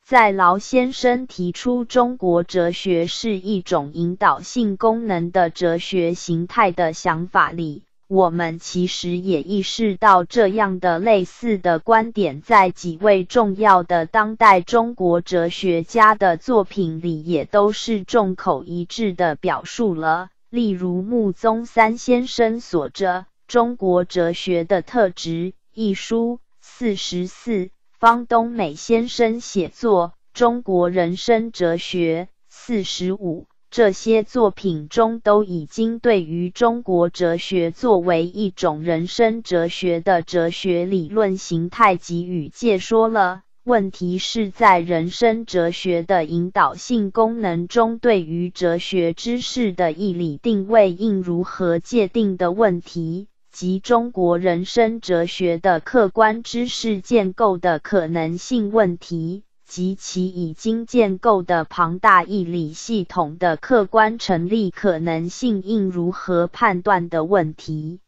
在劳先生提出中国哲学是一种引导性功能的哲学形态的想法里，我们其实也意识到，这样的类似的观点在几位重要的当代中国哲学家的作品里也都是众口一致的表述了。例如穆宗三先生所着《中国哲学的特质》一书四十四，方东美先生写作《中国人生哲学》四十五，这些作品中都已经对于中国哲学作为一种人生哲学的哲学理论形态给予介说了。问题是在人生哲学的引导性功能中，对于哲学知识的义理定位应如何界定的问题，及中国人生哲学的客观知识建构的可能性问题。及其已经建构的庞大义理系统的客观成立可能性应如何判断的问题。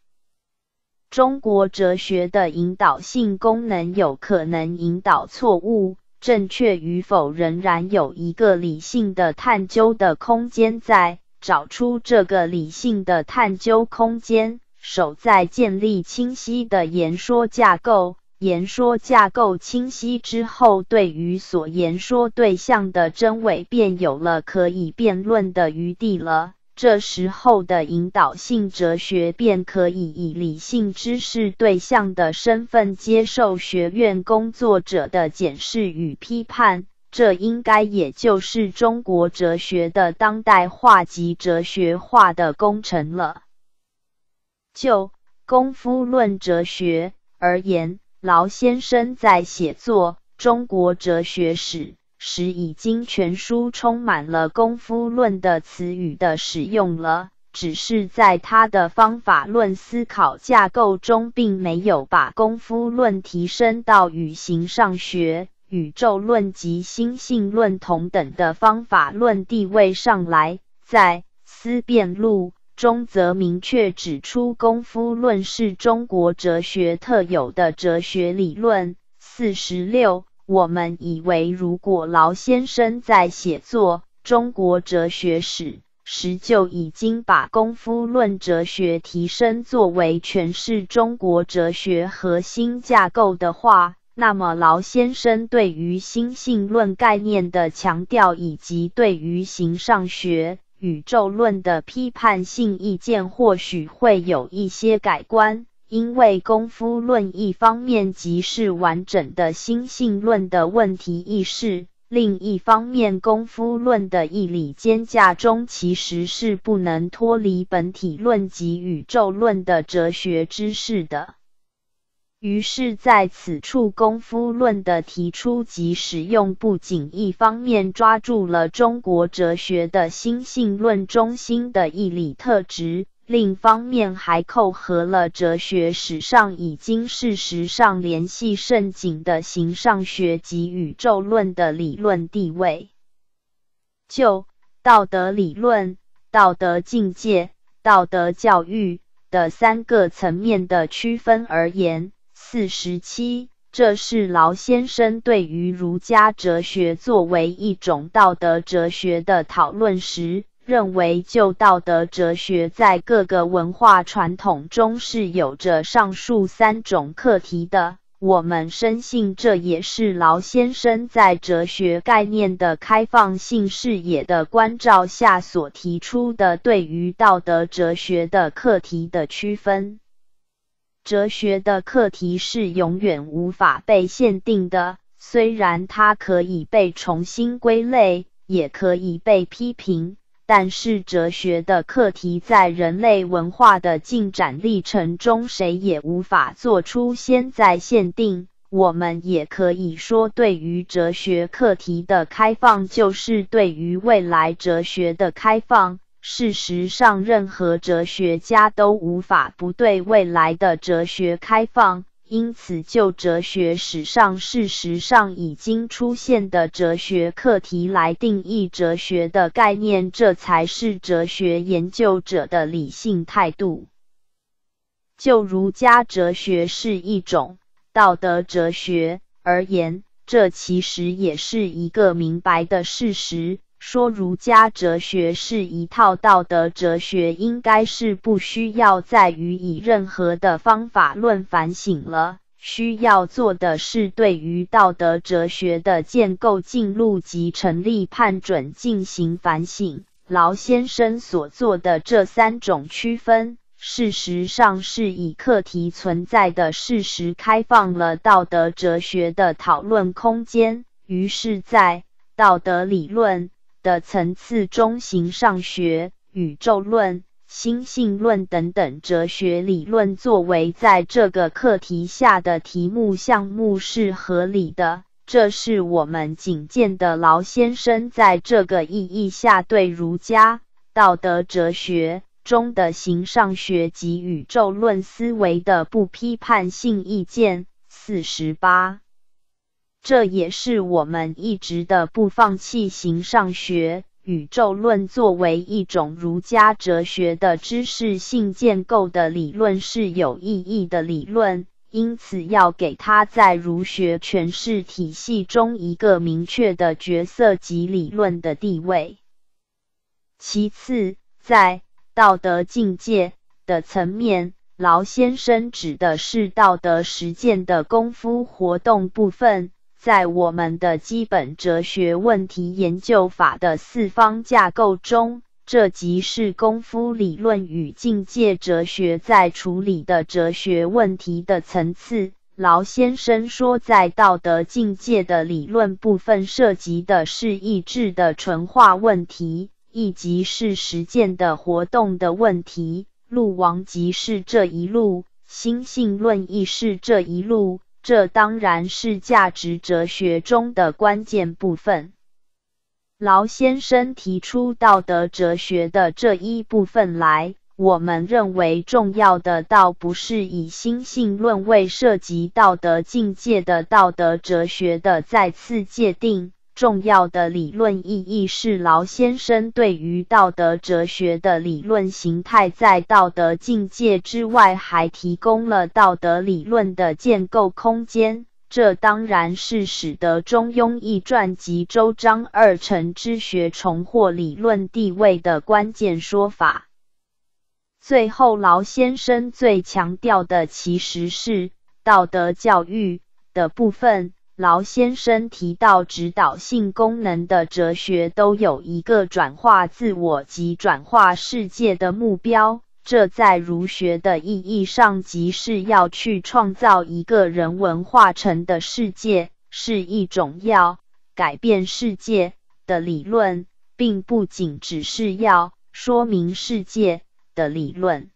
中国哲学的引导性功能有可能引导错误，正确与否仍然有一个理性的探究的空间在。找出这个理性的探究空间，首在建立清晰的言说架构。言说架构清晰之后，对于所言说对象的真伪便有了可以辩论的余地了。这时候的引导性哲学便可以以理性知识对象的身份接受学院工作者的检视与批判。这应该也就是中国哲学的当代化及哲学化的工程了。就功夫论哲学而言。劳先生在写作《中国哲学史》时，已经全书充满了功夫论的词语的使用了，只是在他的方法论思考架构中，并没有把功夫论提升到与形上学、宇宙论及心性论同等的方法论地位上来。在《思辨录》。中则明确指出，功夫论是中国哲学特有的哲学理论。四十六，我们以为，如果劳先生在写作《中国哲学史》时就已经把功夫论哲学提升作为诠释中国哲学核心架构的话，那么劳先生对于心性论概念的强调，以及对于形上学。宇宙论的批判性意见或许会有一些改观，因为功夫论一方面即是完整的心性论的问题意识，另一方面功夫论的义理间架中其实是不能脱离本体论及宇宙论的哲学知识的。于是，在此处，功夫论的提出及使用，不仅一方面抓住了中国哲学的心性论中心的义理特质，另一方面还扣合了哲学史上已经事实上联系甚紧的形上学及宇宙论的理论地位。就道德理论、道德境界、道德教育的三个层面的区分而言。四十七，这是劳先生对于儒家哲学作为一种道德哲学的讨论时，认为旧道德哲学在各个文化传统中是有着上述三种课题的。我们深信，这也是劳先生在哲学概念的开放性视野的关照下所提出的对于道德哲学的课题的区分。哲学的课题是永远无法被限定的，虽然它可以被重新归类，也可以被批评，但是哲学的课题在人类文化的进展历程中，谁也无法做出现在限定。我们也可以说，对于哲学课题的开放，就是对于未来哲学的开放。事实上，任何哲学家都无法不对未来的哲学开放。因此，就哲学史上事实上已经出现的哲学课题来定义哲学的概念，这才是哲学研究者的理性态度。就儒家哲学是一种道德哲学而言，这其实也是一个明白的事实。说儒家哲学是一套道德哲学，应该是不需要再予以任何的方法论反省了。需要做的是对于道德哲学的建构、进入及成立判准进行反省。劳先生所做的这三种区分，事实上是以课题存在的事实开放了道德哲学的讨论空间。于是，在道德理论。的层次中，形上学、宇宙论、心性论等等哲学理论作为在这个课题下的题目项目是合理的，这是我们仅见的劳先生在这个意义下对儒家道德哲学中的形上学及宇宙论思维的不批判性意见。四十八，这也是我们一直的不放弃形上学、宇宙论作为一种儒家哲学的知识性建构的理论是有意义的理论。因此，要给他在儒学诠释体系中一个明确的角色及理论的地位。其次，在道德境界的层面，劳先生指的是道德实践的功夫活动部分。在我们的基本哲学问题研究法的四方架构中。这即是功夫理论与境界哲学在处理的哲学问题的层次。劳先生说，在道德境界的理论部分涉及的是意志的纯化问题，亦即是实践的活动的问题。路王即是这一路，心性论亦是这一路。这当然是价值哲学中的关键部分。劳先生提出道德哲学的这一部分来，我们认为重要的倒不是以心性论为涉及道德境界的道德哲学的再次界定，重要的理论意义是劳先生对于道德哲学的理论形态在道德境界之外还提供了道德理论的建构空间。这当然是使得《中庸易传》及周章二程之学重获理论地位的关键说法。最后，劳先生最强调的其实是道德教育的部分。劳先生提到，指导性功能的哲学都有一个转化自我及转化世界的目标。这在儒学的意义上，即是要去创造一个人文化成的世界，是一种要改变世界的理论，并不仅只是要说明世界的理论。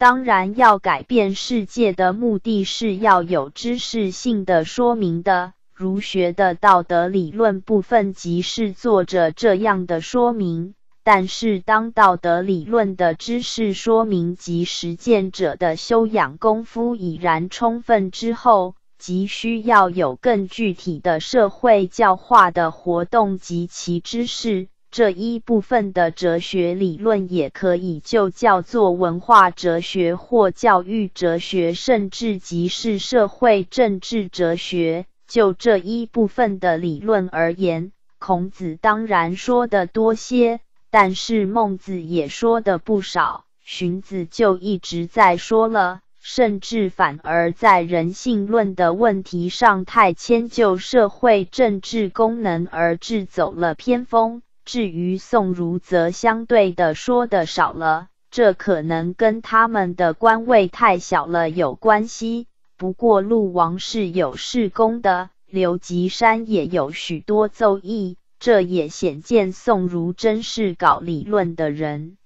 当然，要改变世界的目的是要有知识性的说明的。儒学的道德理论部分，即是作者这样的说明。但是，当道德理论的知识说明及实践者的修养功夫已然充分之后，即需要有更具体的社会教化的活动及其知识。这一部分的哲学理论也可以就叫做文化哲学或教育哲学，甚至即是社会政治哲学。就这一部分的理论而言，孔子当然说的多些。但是孟子也说的不少，荀子就一直在说了，甚至反而在人性论的问题上太迁就社会政治功能而致走了偏锋。至于宋儒，则相对的说的少了，这可能跟他们的官位太小了有关系。不过陆王是有事功的，刘吉山也有许多奏议。这也显见宋儒真是搞理论的人。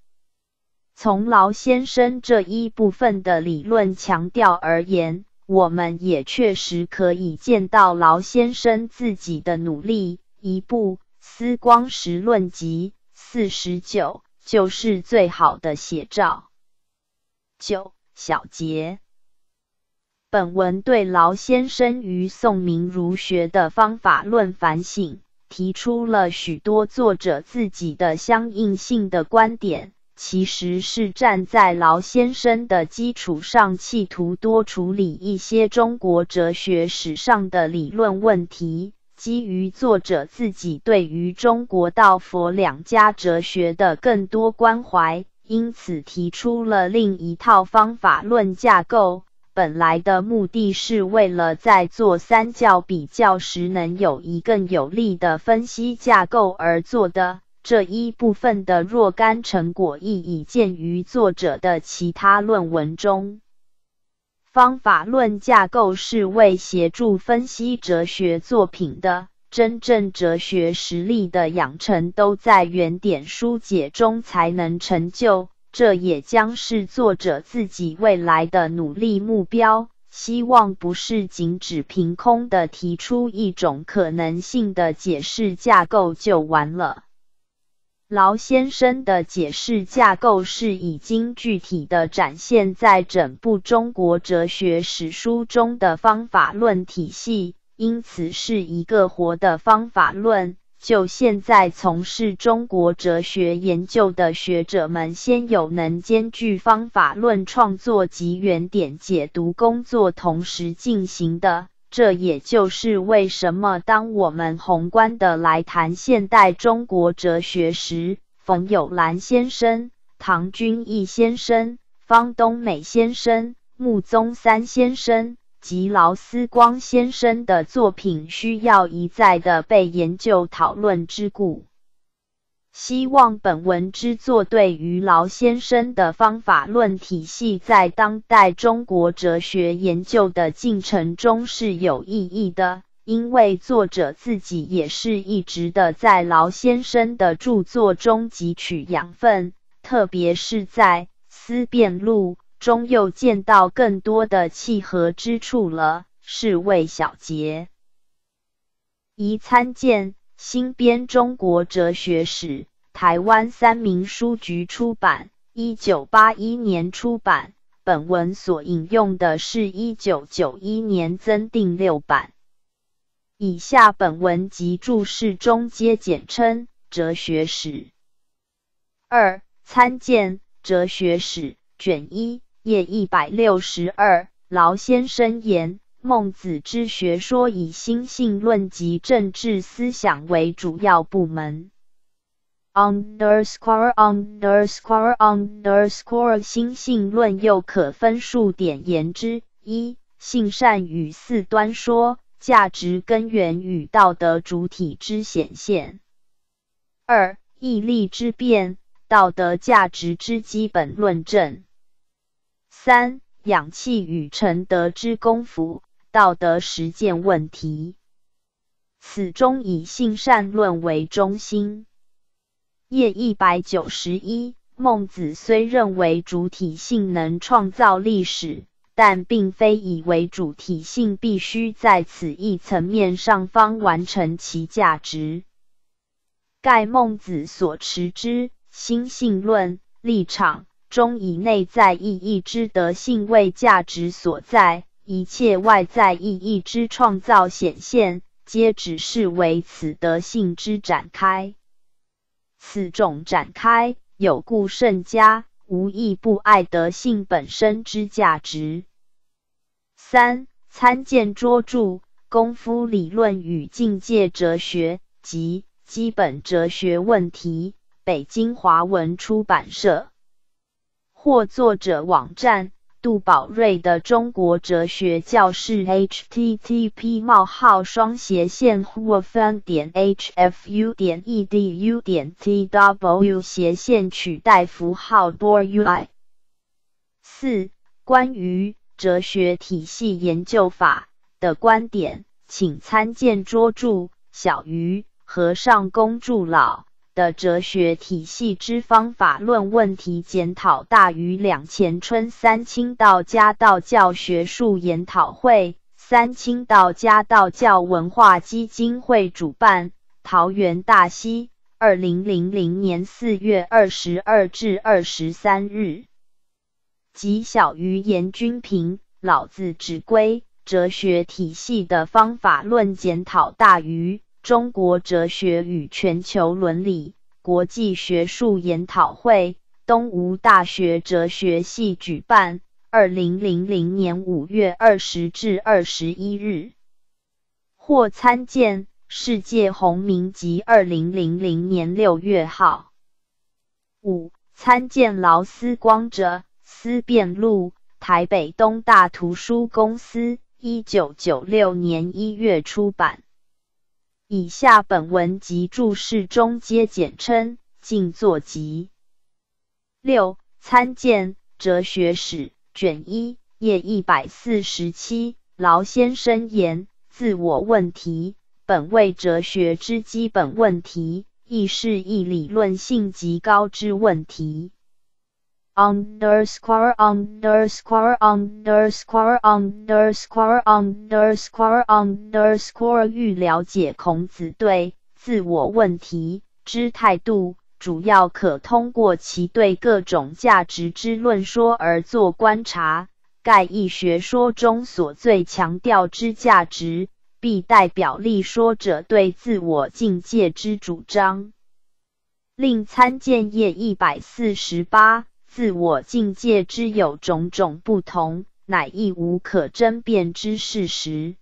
从劳先生这一部分的理论强调而言，我们也确实可以见到劳先生自己的努力。一步《思光实论集》四十九就是最好的写照。九小节，本文对劳先生于宋明儒学的方法论反省。提出了许多作者自己的相应性的观点，其实是站在劳先生的基础上，企图多处理一些中国哲学史上的理论问题。基于作者自己对于中国道佛两家哲学的更多关怀，因此提出了另一套方法论架构。本来的目的是为了在做三教比较时能有一更有力的分析架构而做的。这一部分的若干成果亦已见于作者的其他论文中。方法论架构是为协助分析哲学作品的，真正哲学实力的养成都在原点书解中才能成就。这也将是作者自己未来的努力目标。希望不是仅只凭空的提出一种可能性的解释架构就完了。劳先生的解释架构是已经具体的展现在整部中国哲学史书中的方法论体系，因此是一个活的方法论。就现在从事中国哲学研究的学者们，先有能兼具方法论创作及原点解读工作同时进行的。这也就是为什么当我们宏观的来谈现代中国哲学时，冯友兰先生、唐君毅先生、方东美先生、穆宗三先生。及劳思光先生的作品需要一再的被研究讨论之故，希望本文之作对于劳先生的方法论体系在当代中国哲学研究的进程中是有意义的，因为作者自己也是一直的在劳先生的著作中汲取养分，特别是在《思辨录》。中又见到更多的契合之处了，是为小结。宜参见新编《中国哲学史》，台湾三明书局出版，一九八一年出版。本文所引用的是一九九一年增订六版。以下本文及注释中皆简称《哲学史》。二参见《哲学史》卷一。页一百六十二，劳先生言：孟子之学说以心性论及政治思想为主要部门。underscore underscore underscore 心性论又可分数点言之：一、性善与四端说，价值根源与道德主体之显现；二、义利之辩，道德价值之基本论证。三、养气与成德之功夫，道德实践问题。此中以性善论为中心。页一百九十一，孟子虽认为主体性能创造历史，但并非以为主体性必须在此一层面上方完成其价值。盖孟子所持之心性论立场。中以内在意义之德性为价值所在，一切外在意义之创造显现，皆只是为此德性之展开。此种展开有故甚佳，无亦不爱德性本身之价值。三参见拙著《功夫理论与境界哲学》及《基本哲学问题》，北京华文出版社。或作者网站杜宝瑞的中国哲学教室 http: 冒号双斜线 huofan 点 hfu 点 edu 点 tw 斜线取代符号 bui 四关于哲学体系研究法的观点，请参见拙著小鱼和尚公祝老。的哲学体系之方法论问题检讨大于两前春三清道家道教学术研讨会，三清道家道教文化基金会主办，桃园大溪，二零零零年四月二十二至二十三日。及小于严君平，老子指归哲学体系的方法论检讨大于。中国哲学与全球伦理国际学术研讨会，东吴大学哲学系举办，二零零零年五月二十至二十一日。或参见世界红名集，二零零零年六月号。五参见劳思光哲《思辨录》，台北东大图书公司，一九九六年一月出版。以下本文及注释中皆简称静坐集。六参见《哲学史》卷一页一百四十七。劳先生言：自我问题本为哲学之基本问题，亦是一理论性极高之问题。Underscore underscore underscore underscore underscore underscore 欲了解孔子对自我问题之态度，主要可通过其对各种价值之论说而做观察。盖一学说中所最强调之价值，必代表立说者对自我境界之主张。另参见页一百四十八。自我境界之有种种不同，乃亦无可争辩之事实。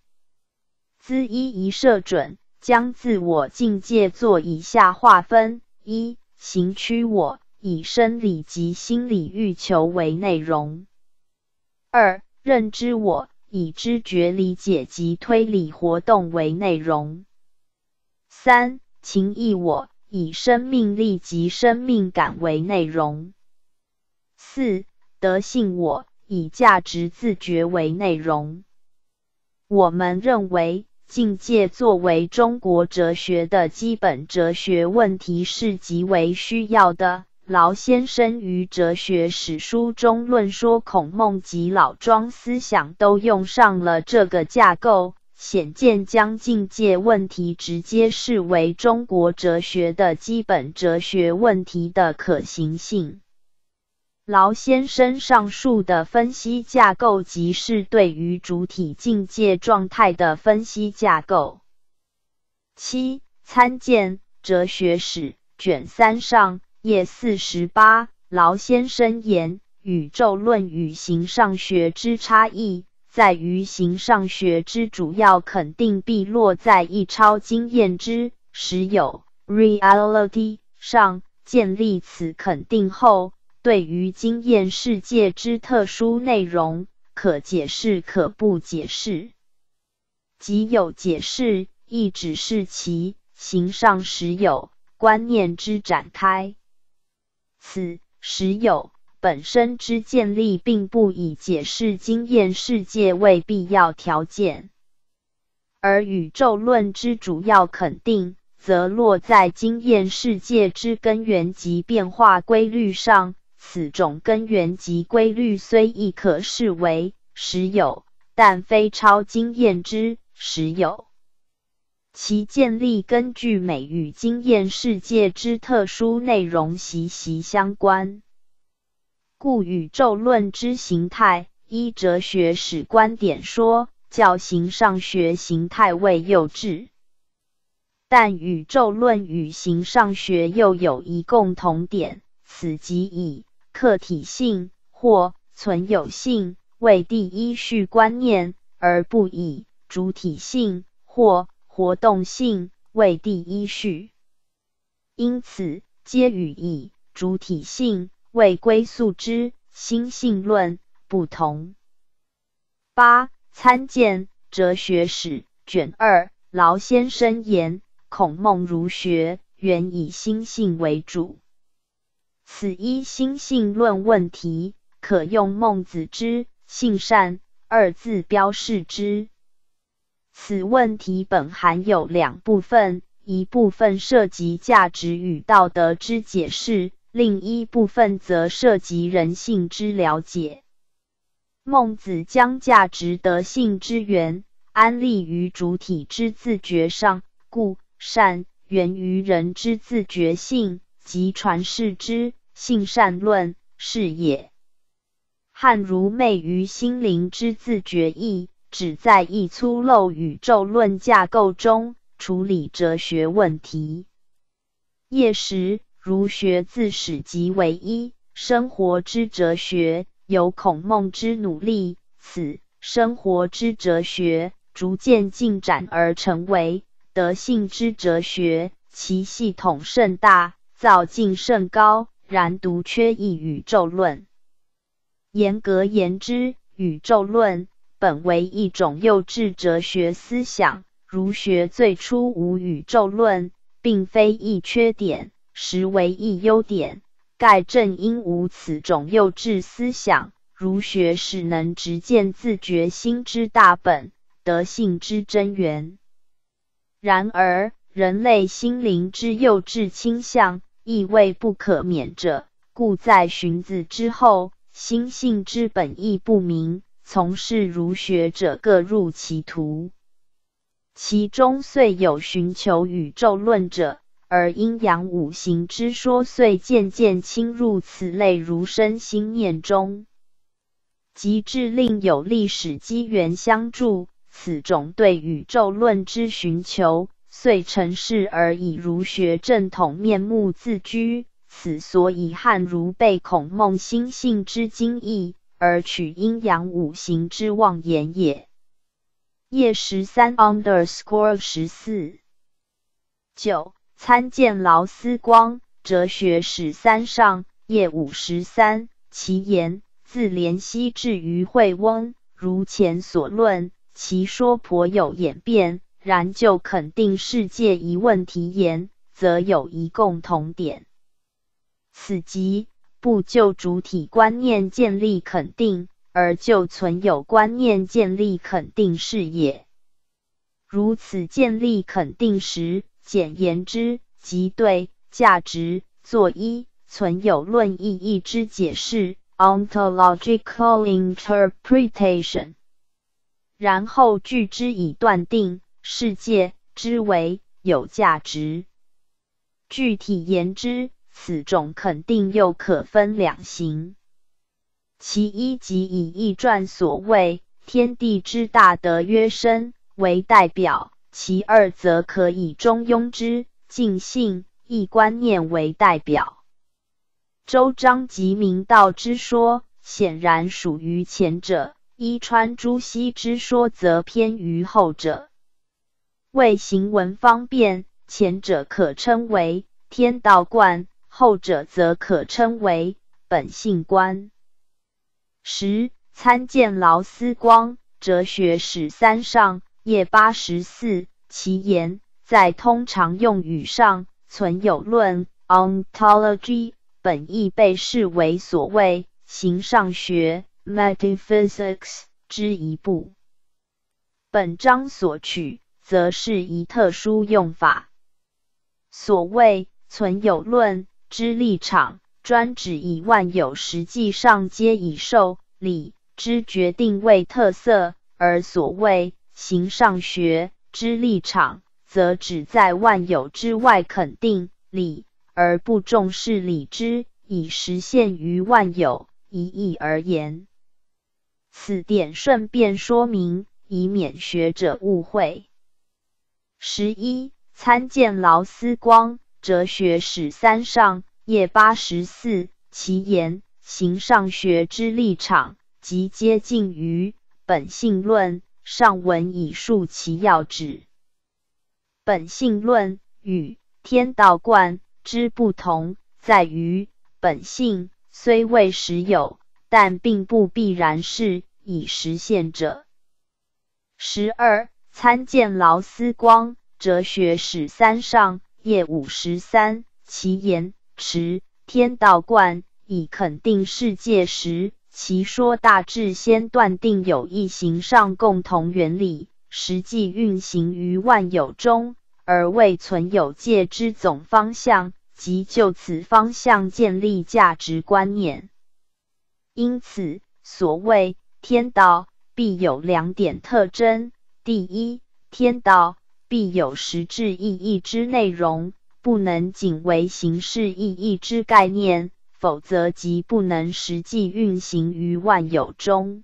兹一一设准，将自我境界作以下划分：一、行驱我，以生理及心理欲求为内容；二、认知我，以知觉理解及推理活动为内容；三、情意我，以生命力及生命感为内容。四德性我以价值自觉为内容。我们认为，境界作为中国哲学的基本哲学问题是极为需要的。劳先生于哲学史书中论说孔孟及老庄思想，都用上了这个架构，显见将境界问题直接视为中国哲学的基本哲学问题的可行性。劳先生上述的分析架构，即是对于主体境界状态的分析架构。七，参见《哲学史》卷三上页四十八。劳先生言：宇宙论与形上学之差异，在于形上学之主要肯定必落在一超经验之实有 （reality） 上，建立此肯定后。对于经验世界之特殊内容，可解释可不解释。即有解释，亦只是其形上实有观念之展开。此实有本身之建立，并不以解释经验世界为必要条件，而宇宙论之主要肯定，则落在经验世界之根源及变化规律上。此种根源及规律虽亦可视为实有，但非超经验之实有。其建立根据美与经验世界之特殊内容息息相关，故宇宙论之形态，依哲学史观点说，较形上学形态为幼稚。但宇宙论与形上学又有一共同点，此即以。客体性或存有性为第一序观念，而不以主体性或活动性为第一序。因此，皆与以主体性为归宿之心性论不同。八参见《哲学史》卷二。劳先生言：孔孟儒学原以心性为主。此一心性论问题，可用孟子之“性善”二字标示之。此问题本含有两部分，一部分涉及价值与道德之解释，另一部分则涉及人性之了解。孟子将价值德性之源安立于主体之自觉上，故善源于人之自觉性，即传世之。性善论是也。汉儒昧于心灵之自觉意，只在一粗陋宇宙论架构中处理哲学问题。业时儒学自始即为一生活之哲学，有孔孟之努力，此生活之哲学逐渐进展而成为德性之哲学，其系统甚大，造境甚高。然独缺一宇宙论。严格言之，宇宙论本为一种幼稚哲学思想。儒学最初无宇宙论，并非一缺点，实为一优点。盖正因无此种幼稚思想，儒学使能直见自觉心之大本，德性之真源。然而，人类心灵之幼稚倾向。亦未不可免者，故在荀子之后，心性之本意不明，从事儒学者各入其途。其中虽有寻求宇宙论者，而阴阳五行之说遂渐渐侵入此类儒生心念中，及至令有历史机缘相助，此种对宇宙论之寻求，遂成事而以儒学正统面目自居。此所以汉儒被孔孟心性之精义，而取阴阳五行之妄言也。页十三 underscore 十四九参见劳思光哲学史三上页五十三。其言自怜惜至于惠翁，如前所论，其说颇有演变。然就肯定世界一问题言，则有一共同点。此即不就主体观念建立肯定。而就存有观念建立肯定是也。如此建立肯定时，简言之，即对价值作一存有论意义之解释 （ontological interpretation），然后据之以断定世界之为有价值。具体言之，此种肯定又可分两型。其一即以易传所谓天地之大德曰生为代表，其二则可以中庸之尽性义观念为代表。周章及明道之说，显然属于前者；伊川朱熹之说，则偏于后者。为行文方便，前者可称为天道观，后者则可称为本性观。十参见劳思光哲学史三上页八十四，其言在通常用语上存有论 （ontology） 本意被视为所谓形上学 （metaphysics） 之一部。本章所取则是一特殊用法。所谓存有论之立场。专指以万有实际上皆以受理之决定为特色，而所谓形上学之立场，则只在万有之外肯定理，而不重视理之，以实现于万有。一意而言，此点顺便说明，以免学者误会。十一参见劳思光哲学史三上。页八十四，其言形上学之立场，即接近于本性论。上文已述其要旨。本性论与天道观之不同，在于本性虽未实有，但并不必然是已实现者。十二，参见劳思光哲学史三上页五十三，其言。持天道观以肯定世界时，其说大致先断定有一形上共同原理，实际运行于万有中，而未存有界之总方向，即就此方向建立价值观念。因此，所谓天道必有两点特征：第一，天道必有实质意义之内容。不能仅为形式意义之概念，否则即不能实际运行于万有中。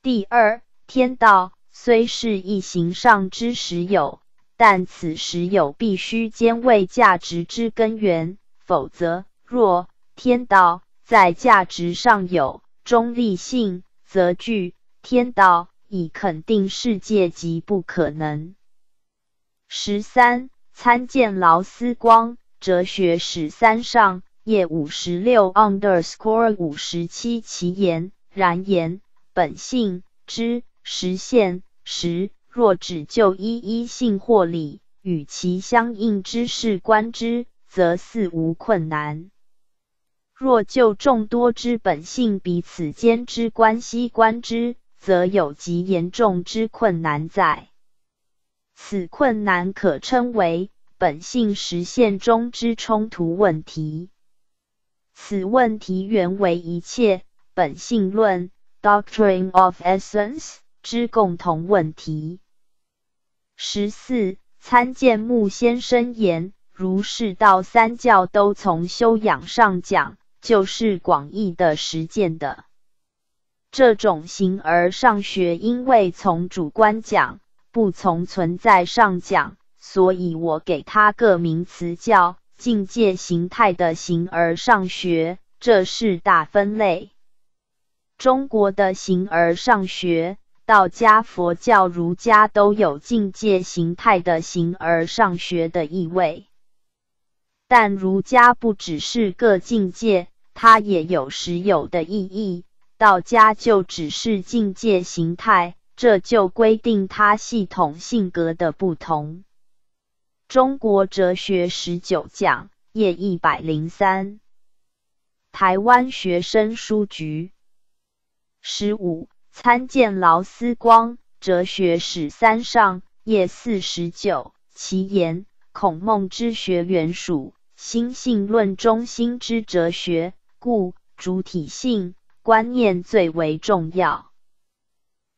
第二，天道虽是一形上之实有，但此实有必须兼为价值之根源，否则若天道在价值上有中立性，则具天道以肯定世界即不可能。十三。参见劳思光哲学史三上页五十六 underscore 五十七其言然言本性之实现时，若只就一一性或理与其相应之事观之，则似无困难；若就众多之本性彼此间之关系观之，则有极严重之困难在。此困难可称为本性实现中之冲突问题。此问题原为一切本性论 （Doctrine of Essence） 之共同问题。十四，参见木先生言：如是道三教都从修养上讲，就是广义的实践的。这种形而上学，因为从主观讲，不从存在上讲，所以我给它个名词叫境界形态的形而上学。这是大分类。中国的形而上学。道家、佛教、儒家都有境界形态的形而上学的意味，但儒家不只是个境界，它也有实有的意义。道家就只是境界形态，这就规定它系统性格的不同。中国哲学十九讲页一百零三，台湾学生书局十五。参见劳思光《哲学史三上》页四十九。其言：孔孟之学原属心性论中心之哲学，故主体性观念最为重要。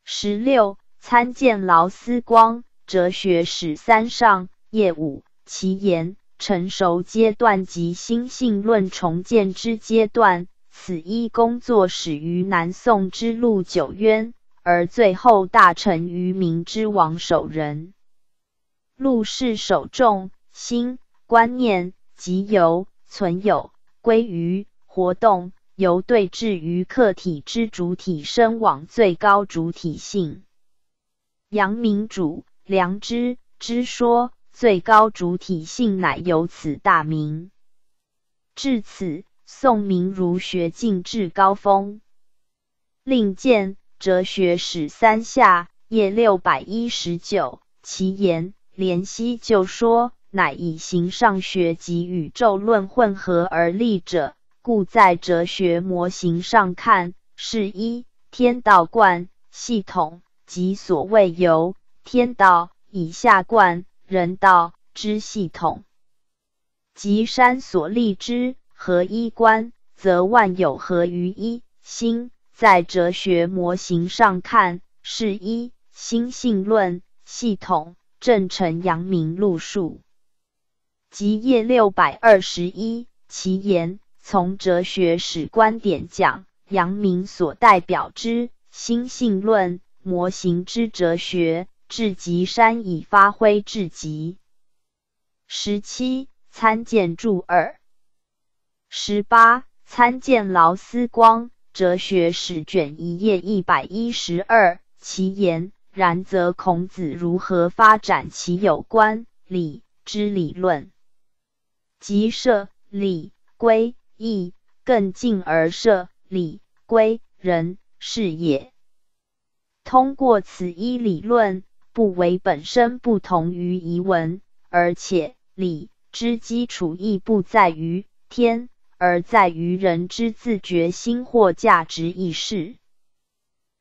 十六。参见劳思光《哲学史三上》页五。其言：成熟阶段及心性论重建之阶段。此一工作始于南宋之陆九渊，而最后大成于明之王守仁。陆氏首重心观念，即由存有归于活动，由对峙于客体之主体身往最高主体性。阳明主良知之说，最高主体性乃由此大名。至此。宋明儒学进至高峰。另见《哲学史三下》页六百一十九。其言：怜惜就说，乃以形上学及宇宙论混合而立者，故在哲学模型上看，是一天道观系统，即所谓由天道以下观人道之系统，即山所立之。合一观，则万有合于一心。在哲学模型上看，是一心性论系统。正成阳明路数，即页六百二十一。其言：从哲学史观点讲，阳明所代表之心性论模型之哲学，至极山已发挥至极。十七，参见注二。十八，参见劳思光《哲学史》卷一页一百一十二。其言：然则孔子如何发展其有关礼之理论？即设礼归义，更进而设礼归人是也。通过此一理论，不为本身不同于遗文，而且礼之基础亦不在于天。而在于人之自觉心或价值意识。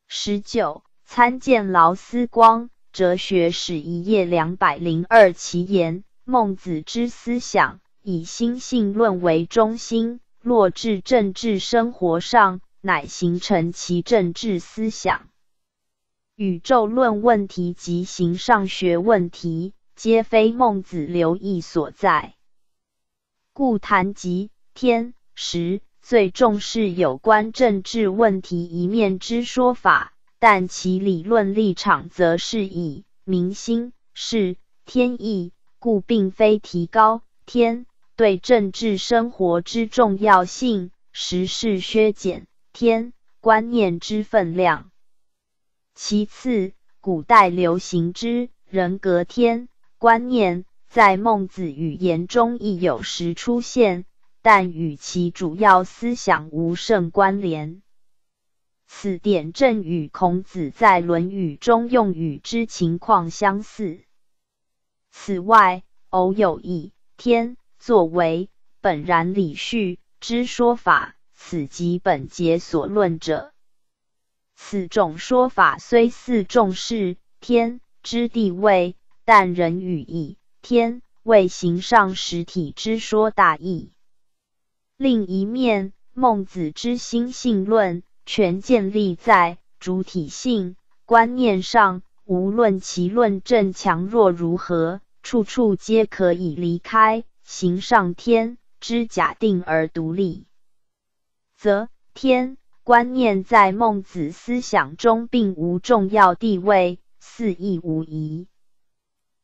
十九，参见劳思光《哲学史》一页两百零二。其言：孟子之思想以心性论为中心，落至政治生活上，乃形成其政治思想。宇宙论问题及形上学问题，皆非孟子留意所在，故谈及。天时最重视有关政治问题一面之说法，但其理论立场则是以民心是天意，故并非提高天对政治生活之重要性，实是削减天观念之分量。其次，古代流行之人格天观念，在孟子语言中亦有时出现。但与其主要思想无甚关联。此点正与孔子在《论语》中用语之情况相似。此外，偶有以天作为本然理序之说法，此即本节所论者。此种说法虽似重视天之地位，但仍与以天为形上实体之说大异。另一面，孟子之心性论全建立在主体性观念上，无论其论证强弱如何，处处皆可以离开形上天之假定而独立，则天。观念在孟子思想中并无重要地位，似亦无疑。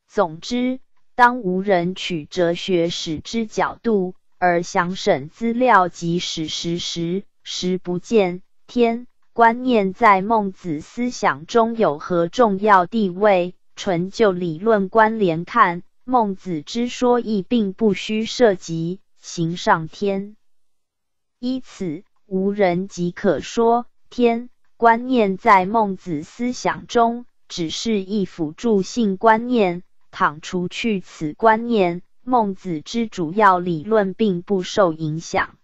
总之，当无人取哲学史之角度而详审资料及史实时，实不见天观念在孟子思想中有何重要地位。纯就理论关联看，孟子之说亦并不需涉及行上天。依此。无人即可说，天观念在孟子思想中只是一辅助性观念。倘除去此观念，孟子之主要理论并不受影响。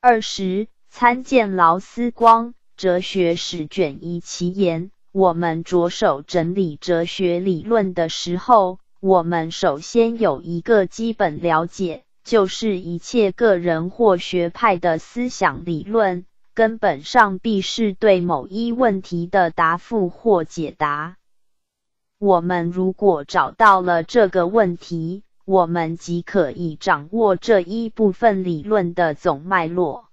二十，参见劳思光《哲学史卷一》其言。我们着手整理哲学理论的时候，我们首先有一个基本了解。就是一切个人或学派的思想理论，根本上必是对某一问题的答复或解答。我们如果找到了这个问题，我们即可以掌握这一部分理论的总脉络。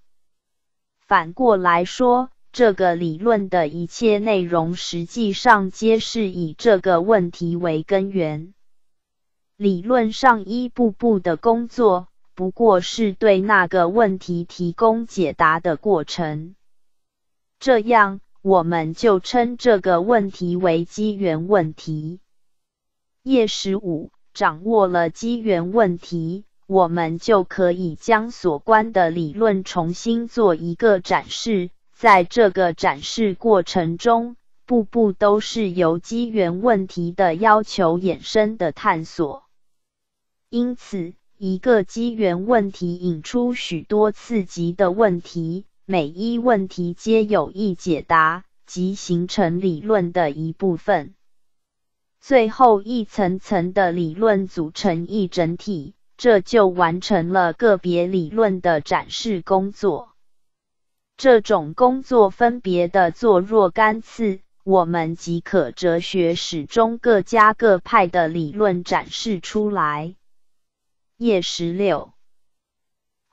反过来说，这个理论的一切内容实际上皆是以这个问题为根源。理论上一步步的工作，不过是对那个问题提供解答的过程。这样，我们就称这个问题为机缘问题。叶十五掌握了机缘问题，我们就可以将所关的理论重新做一个展示。在这个展示过程中，步步都是由机缘问题的要求衍生的探索。因此，一个机缘问题引出许多次级的问题，每一问题皆有一解答，即形成理论的一部分。最后一层层的理论组成一整体，这就完成了个别理论的展示工作。这种工作分别的做若干次，我们即可哲学史中各家各派的理论展示出来。页十六、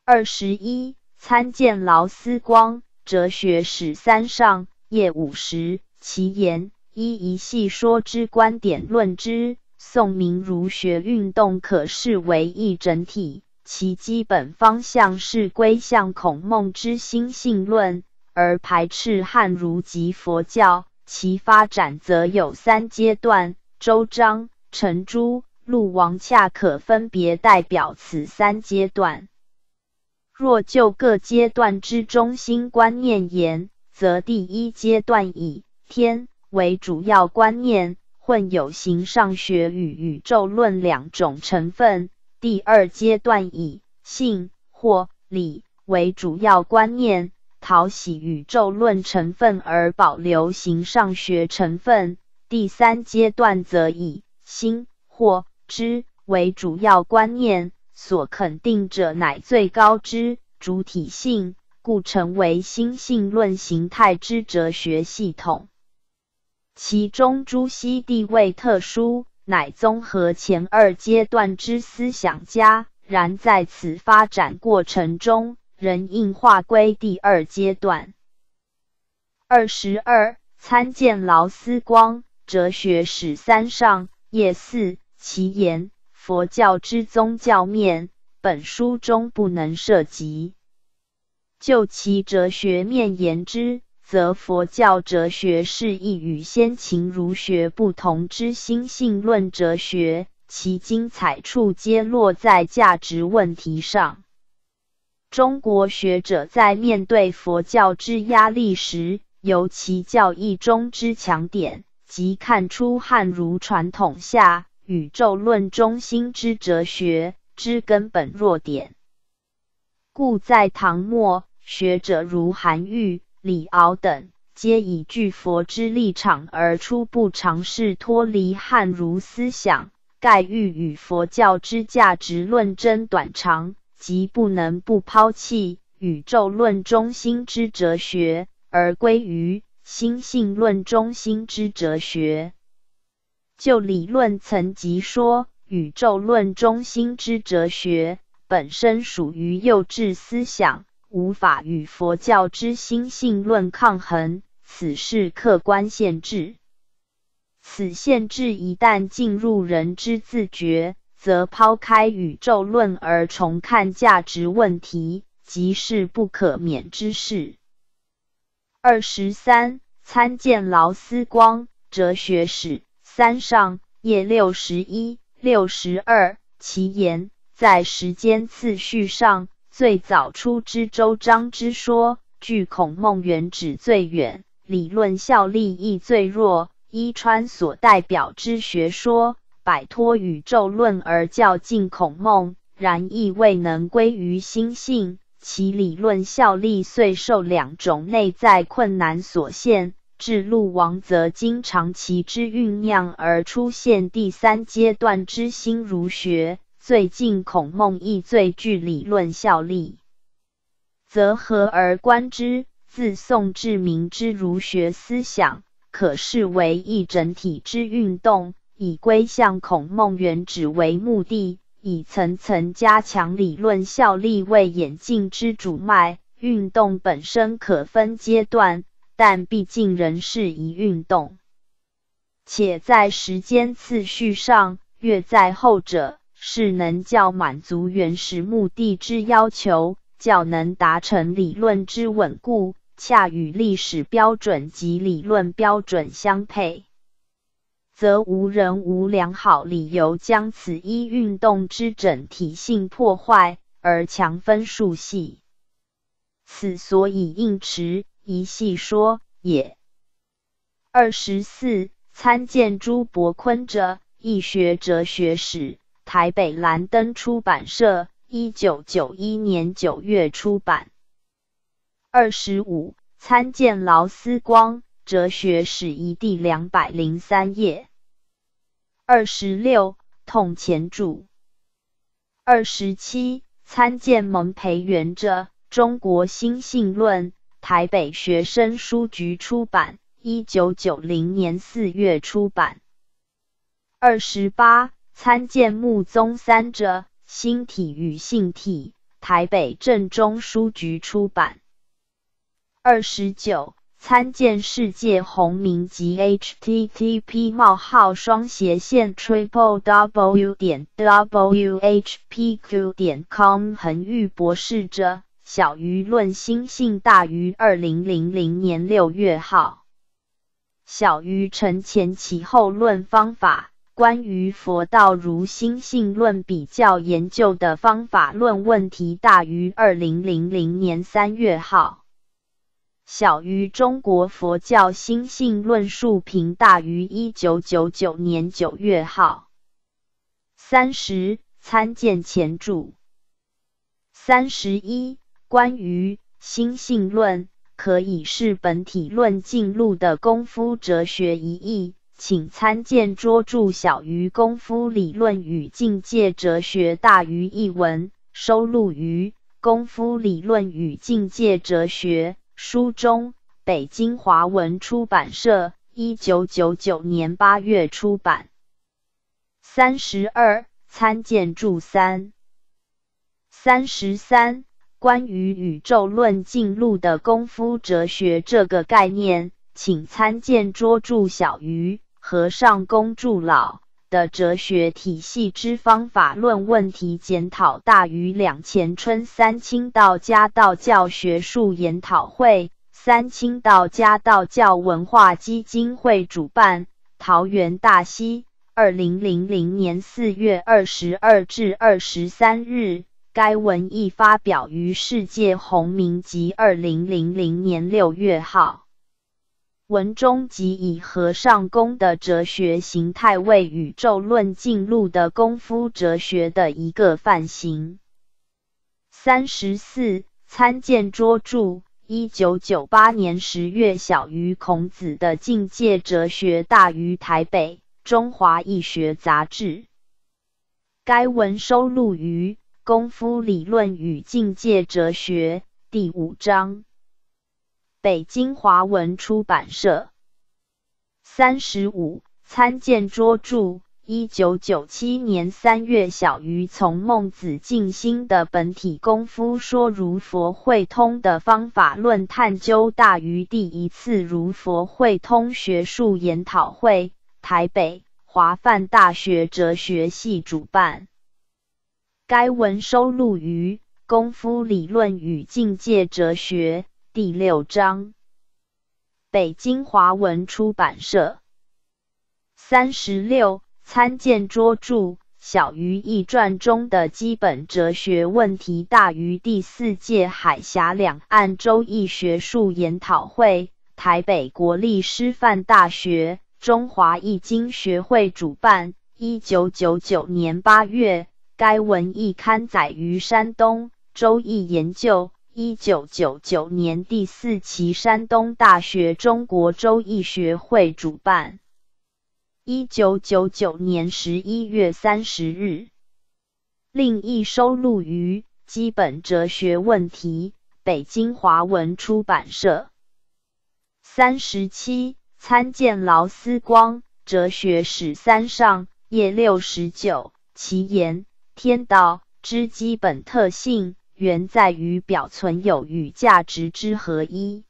二十一，参见劳思光《哲学史三上》页五十。其言一一细说之观点论之。宋明儒学运动可视为一整体，其基本方向是归向孔孟之心性论，而排斥汉儒及佛教。其发展则有三阶段：周章、程朱。陆王恰可分别代表此三阶段。若就各阶段之中心观念言，则第一阶段以天为主要观念，混有形上学与宇宙论两种成分；第二阶段以性或理为主要观念，讨喜宇宙论成分而保留形上学成分；第三阶段则以心或之为主要观念，所肯定者乃最高之主体性，故成为心性论形态之哲学系统。其中朱熹地位特殊，乃综合前二阶段之思想家，然在此发展过程中，仍应划归第二阶段。二十二，参见劳思光《哲学史三上》页四。其言佛教之宗教面，本书中不能涉及。就其哲学面言之，则佛教哲学是一与先秦儒学不同之心性论哲学，其精彩处皆落在价值问题上。中国学者在面对佛教之压力时，由其教义中之强点，即看出汉儒传统下。宇宙论中心之哲学之根本弱点，故在唐末，学者如韩愈、李敖等，皆以据佛之立场而初步尝试脱离汉儒思想，盖欲与佛教之价值论争短长，即不能不抛弃宇宙论中心之哲学，而归于心性论中心之哲学。就理论层级说，宇宙论中心之哲学本身属于幼稚思想，无法与佛教之心性论抗衡，此是客观限制。此限制一旦进入人之自觉，则抛开宇宙论而重看价值问题，即是不可免之事。二十三，参见劳思光《哲学史》三上页六十一、六十二。其言在时间次序上，最早出之周章之说，距孔孟原旨最远，理论效力亦最弱。伊川所代表之学说。摆脱宇宙论而较近孔孟，然亦未能归于心性，其理论效力遂受两种内在困难所限。至陆王则经长期之酝酿而出现第三阶段之心儒学，最近孔孟亦最具理论效力，则合而观之，自宋至明之儒学思想，可视为一整体之运动。以归向孔孟原旨为目的，以层层加强理论效力为演进之主脉。运动本身可分阶段，但毕竟仍是一运动，且在时间次序上，越在后者，是能较满足原始目的之要求，较能达成理论之稳固，恰与历史标准及理论标准相配。则无人无良好理由将此一运动之整体性破坏，而强分数系。此所以应持一细说也。二十四，参见朱伯坤者《易学哲学史》，台北兰登出版社，一九九一年九月出版。二十五，参见劳思光《哲学史》一第两百零三页。二十六，痛前注。二十七，参见蒙培元者《中国心性论》，台北学生书局出版，一九九零年四月出版。二十八，参见木宗三者《心体与性体》，台北正中书局出版。二十九。参见世界红名及 http: 冒号双斜线 triple w 点 whpq 点 com 横玉博士者，小于论心性大于二零零零年六月号，小于陈前其后论方法，关于佛道如心性论比较研究的方法论问题大于二零零零年三月号。小于中国佛教心性论述评大于一九九九年九月号。三十参见前注。三十一关于心性论可以是本体论进入的功夫哲学一义，请参见拙著小于功夫理论与境界哲学大于一文，收录于功夫理论与境界哲学。书中，北京华文出版社，一九九九年八月出版。三十二，参见注三。三十三，关于宇宙论进入的功夫哲学这个概念，请参见拙著小于和尚公著老的哲学体系之方法论问题检讨大于两前春三清道家道教学术研讨会，三清道家道教文化基金会主办，桃园大溪，二零零零年四月二十二至二十三日。该文亦发表于《世界红名集》二零零零年六月号。文中即以和尚公的哲学形态为宇宙论进入的功夫哲学的一个范型。三十四，参见拙著，一九九八年十月小于孔子的境界哲学大于台北中华易学杂志。该文收录于《功夫理论与境界哲学第五章，北京华文出版社。三十五，参见拙著。一九九七年三月，小鱼从孟子静心的本体功夫说如佛会通的方法论探究大于第一次如佛会通学术研讨会，台北华范大学哲学系主办。该文收录于《功夫理论与境界哲学》第六章，北京华文出版社。三十六。参见拙著《小于易传》中的基本哲学问题大于第四届海峡两岸周易学术研讨会，台北国立师范大学中华易经学会主办。一九九九年八月，该文艺刊载于山东周易研究。一九九九年第四期，山东大学中国周易学会主办。一九九九年十一月三十日，另一收录于《基本哲学问题》，北京华文出版社。三十七，参见劳思光《哲学史三上》页六十九。其言：天道之基本特性，原在于表存有与价值之合一。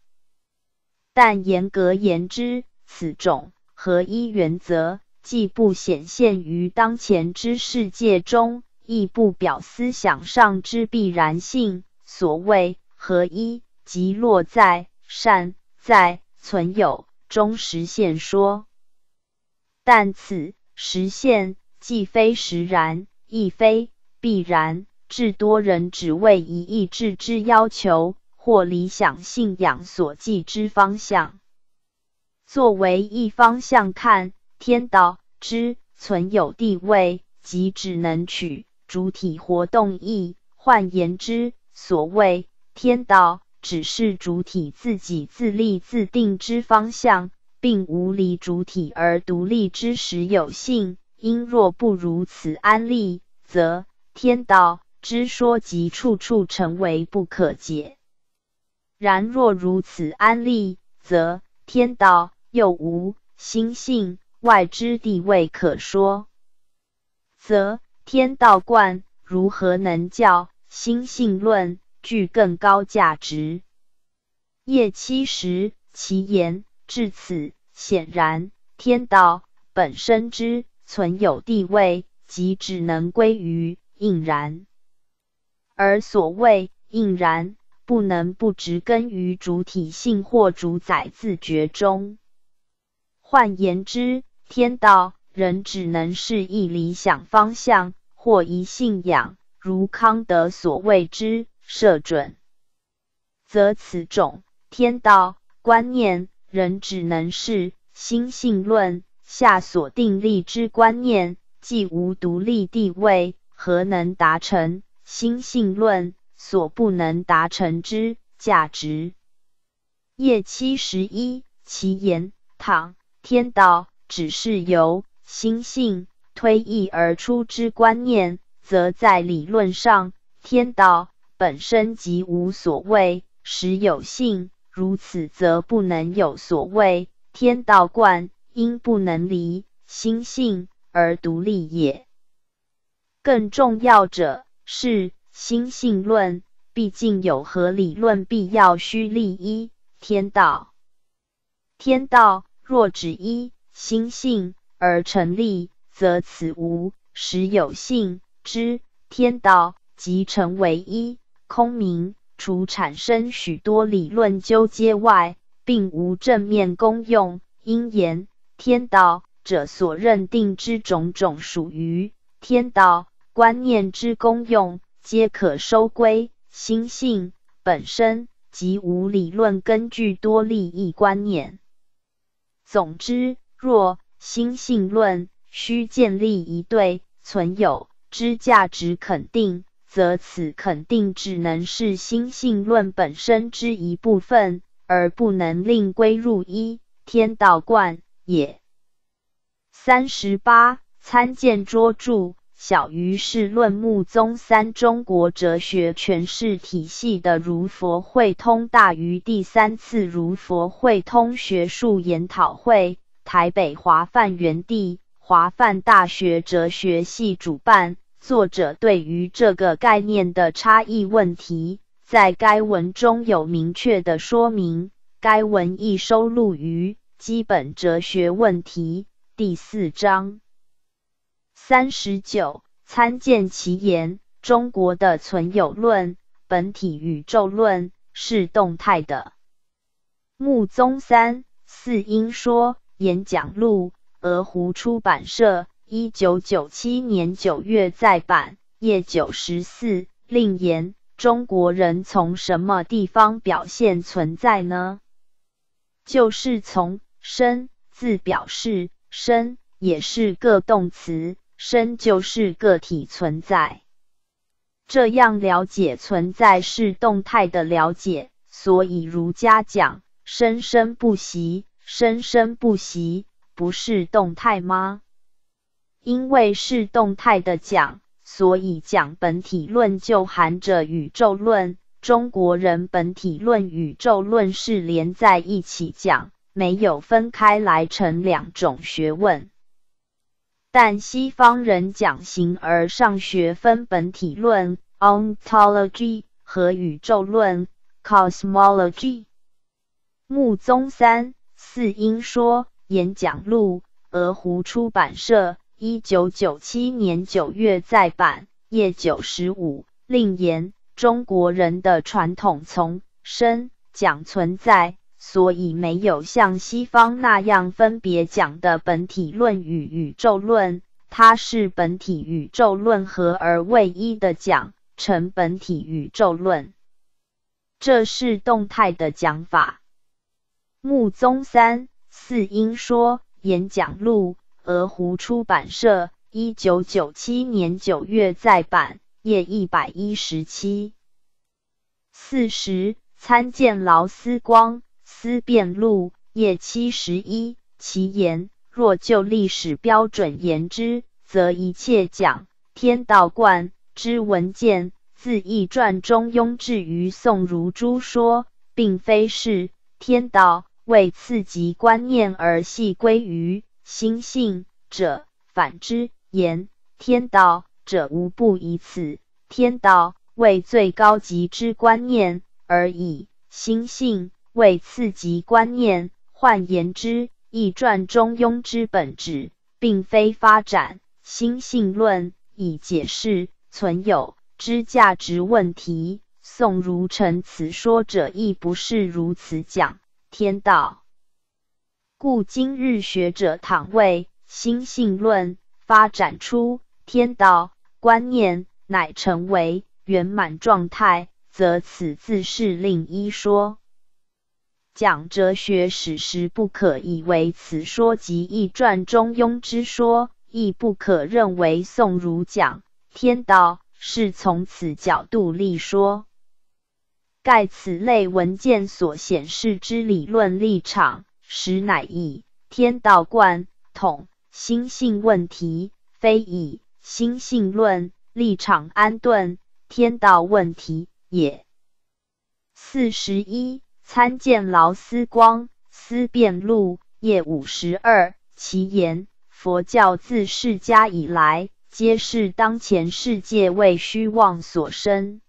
但严格言之，此种。合一原则既不显现于当前之世界中，亦不表思想上之必然性。所谓合一，即落在善在存有中实现说。但此实现既非实然，亦非必然。至多人只为一意志之要求或理想信仰所寄之方向。作为一方向看，天道之存有地位，即只能取主体活动义。换言之，所谓天道，只是主体自己自立自定之方向，并无离主体而独立之实有性。因若不如此安立，则天道之说即处处成为不可解。然若如此安立，则天道。又无心性外之地位可说，则天道观如何能叫心性论具更高价值？叶七时其言至此，显然天道本身之存有地位，即只能归于应然，而所谓应然，不能不植根于主体性或主宰自觉中。换言之，天道仍只能是一理想方向或一信仰，如康德所谓之设准，则此种天道观念仍只能是心性论下所定立之观念，既无独立地位，何能达成心性论所不能达成之价值？夜七十一，其言倘。天道只是由心性推译而出之观念，则在理论上，天道本身即无所谓实有性。如此，则不能有所谓天道观，因不能离心性而独立也。更重要者是心性论，毕竟有何理论必要需立一天道？天道。若只依心性而成立，则此无实有性之天道，即成为一空明。除产生许多理论纠结外，并无正面功用。因言天道者所认定之种种属于天道观念之功用，皆可收归心性本身，即无理论根据多利益观念。总之，若心性论需建立一对存有之价值肯定，则此肯定只能是心性论本身之一部分，而不能另归入一天道观也。三十八，参见拙著《小于是论木宗三中国哲学诠释体系的如佛会通，大于第三次如佛会通学术研讨会，台北华范园地华范大学哲学系主办。作者对于这个概念的差异问题，在该文中有明确的说明。该文亦收录于《基本哲学问题》第四章。三十九，参见其言。中国的存有论、本体宇宙论是动态的。穆宗三四英说演讲录，鹅湖出版社，一九九七年九月再版，页九十四。另言：中国人从什么地方表现存在呢？就是从身字表示，身也是个动词。身就是个体存在，这样了解存在是动态的了解，所以儒家讲生生不息，生生不息不是动态吗？因为是动态的讲，所以讲本体论就含着宇宙论。中国人本体论、宇宙论是连在一起讲，没有分开来成两种学问。但西方人讲形而上学分本体论 （ontology） 和宇宙论 （cosmology）。穆宗三四英说演讲录，鹅湖出版社，一九九七年九月再版，页九十五。另言中国人的传统从生讲存在。所以没有像西方那样分别讲的本体论与宇宙论，它是本体宇宙论合而为一的讲成本体宇宙论，这是动态的讲法。穆宗三四英说演讲录，鹅湖出版社，一九九七年九月再版，页一百一十七。四十参见劳思光。思辨录页七十一，其言若就历史标准言之，则一切讲天道观之文件，自《易传》中庸至于宋儒诸说，并非是天道为次级观念而系归于心性者。反之，言天道者无不以此天道为最高级之观念，而以心性。为次级观念，换言之，《易传》中庸之本质，并非发展心性论以解释存有之价值问题。宋儒成此说者，亦不是如此讲天道。故今日学者倘为心性论发展出天道观念，乃成为圆满状态，则此自是另一说。讲哲学史时，不可以为此说即易传中庸之说，亦不可认为宋儒讲天道是从此角度立说。盖此类文件所显示之理论立场，实乃以天道贯统心性问题，非以心性论立场安顿天道问题也。四十一。参见劳思光思辨录页五十二，其言佛教自释迦以来，皆是当前世界为虚妄所生，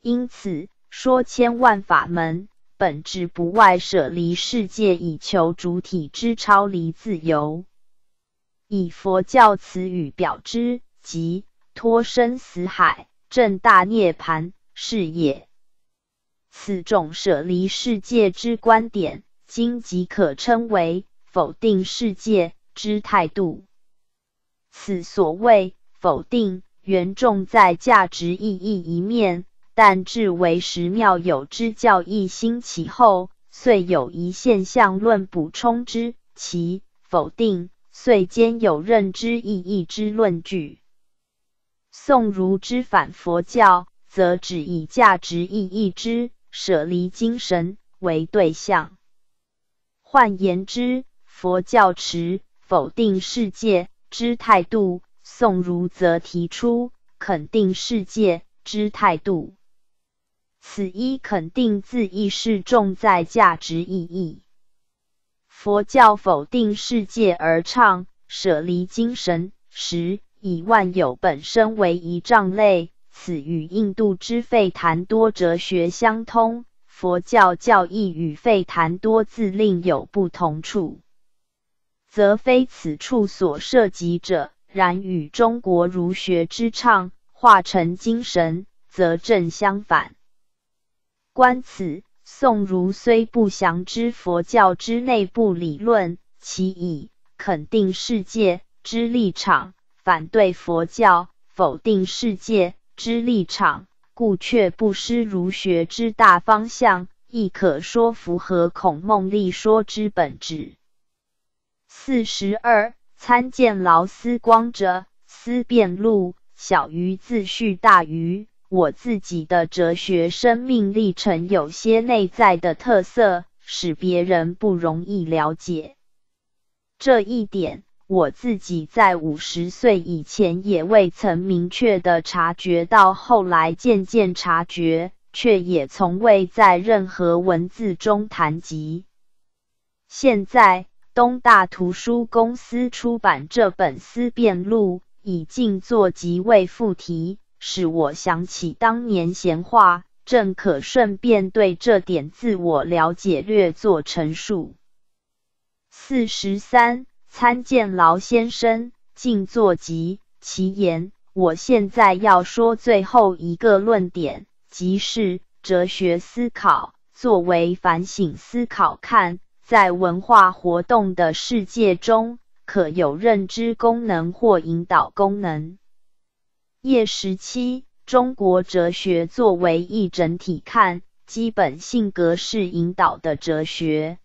因此说千万法门本质不外舍离世界，以求主体之超离自由。以佛教词语表之，即脱生死海，证大涅槃是也。此种舍离世界之观点，今即可称为否定世界之态度。此所谓否定，原重在价值意义一面，但至为时妙有之教义兴起后，遂有一现象论补充之，其否定遂兼有认知意义之论据。宋儒之反佛教，则只以价值意义之。舍离精神为对象，换言之，佛教持否定世界之态度，宋儒则提出肯定世界之态度。此一肯定字义是重在价值意义。佛教否定世界而倡舍离精神时，以万有本身为一障类，此与印度之吠檀多哲学相通。佛教教义与吠檀多自另有不同处，则非此处所涉及者。然与中国儒学之倡化成精神，则正相反。观此，宋儒虽不详知佛教之内部理论，其以肯定世界之立场反对佛教否定世界之立场，故却不失儒学之大方向，亦可说符合孔孟立说之本质。四十二，参见劳思光者思辨录，小于自序，大于。我自己的哲学生命历程有些内在的特色，使别人不容易了解。这一点，我自己在五十岁以前也未曾明确的察觉到，后来渐渐察觉，却也从未在任何文字中谈及。现在，东大图书公司出版这本《思辨录》，以静坐即为副题。使我想起当年闲话，正可顺便对这点自我了解略作陈述。四十三，参见劳先生静坐集其言。我现在要说最后一个论点，即是哲学思考作为反省思考，看在文化活动的世界中，可有认知功能或引导功能。页十七，中国哲学作为一整体看，基本性格是引导的哲学。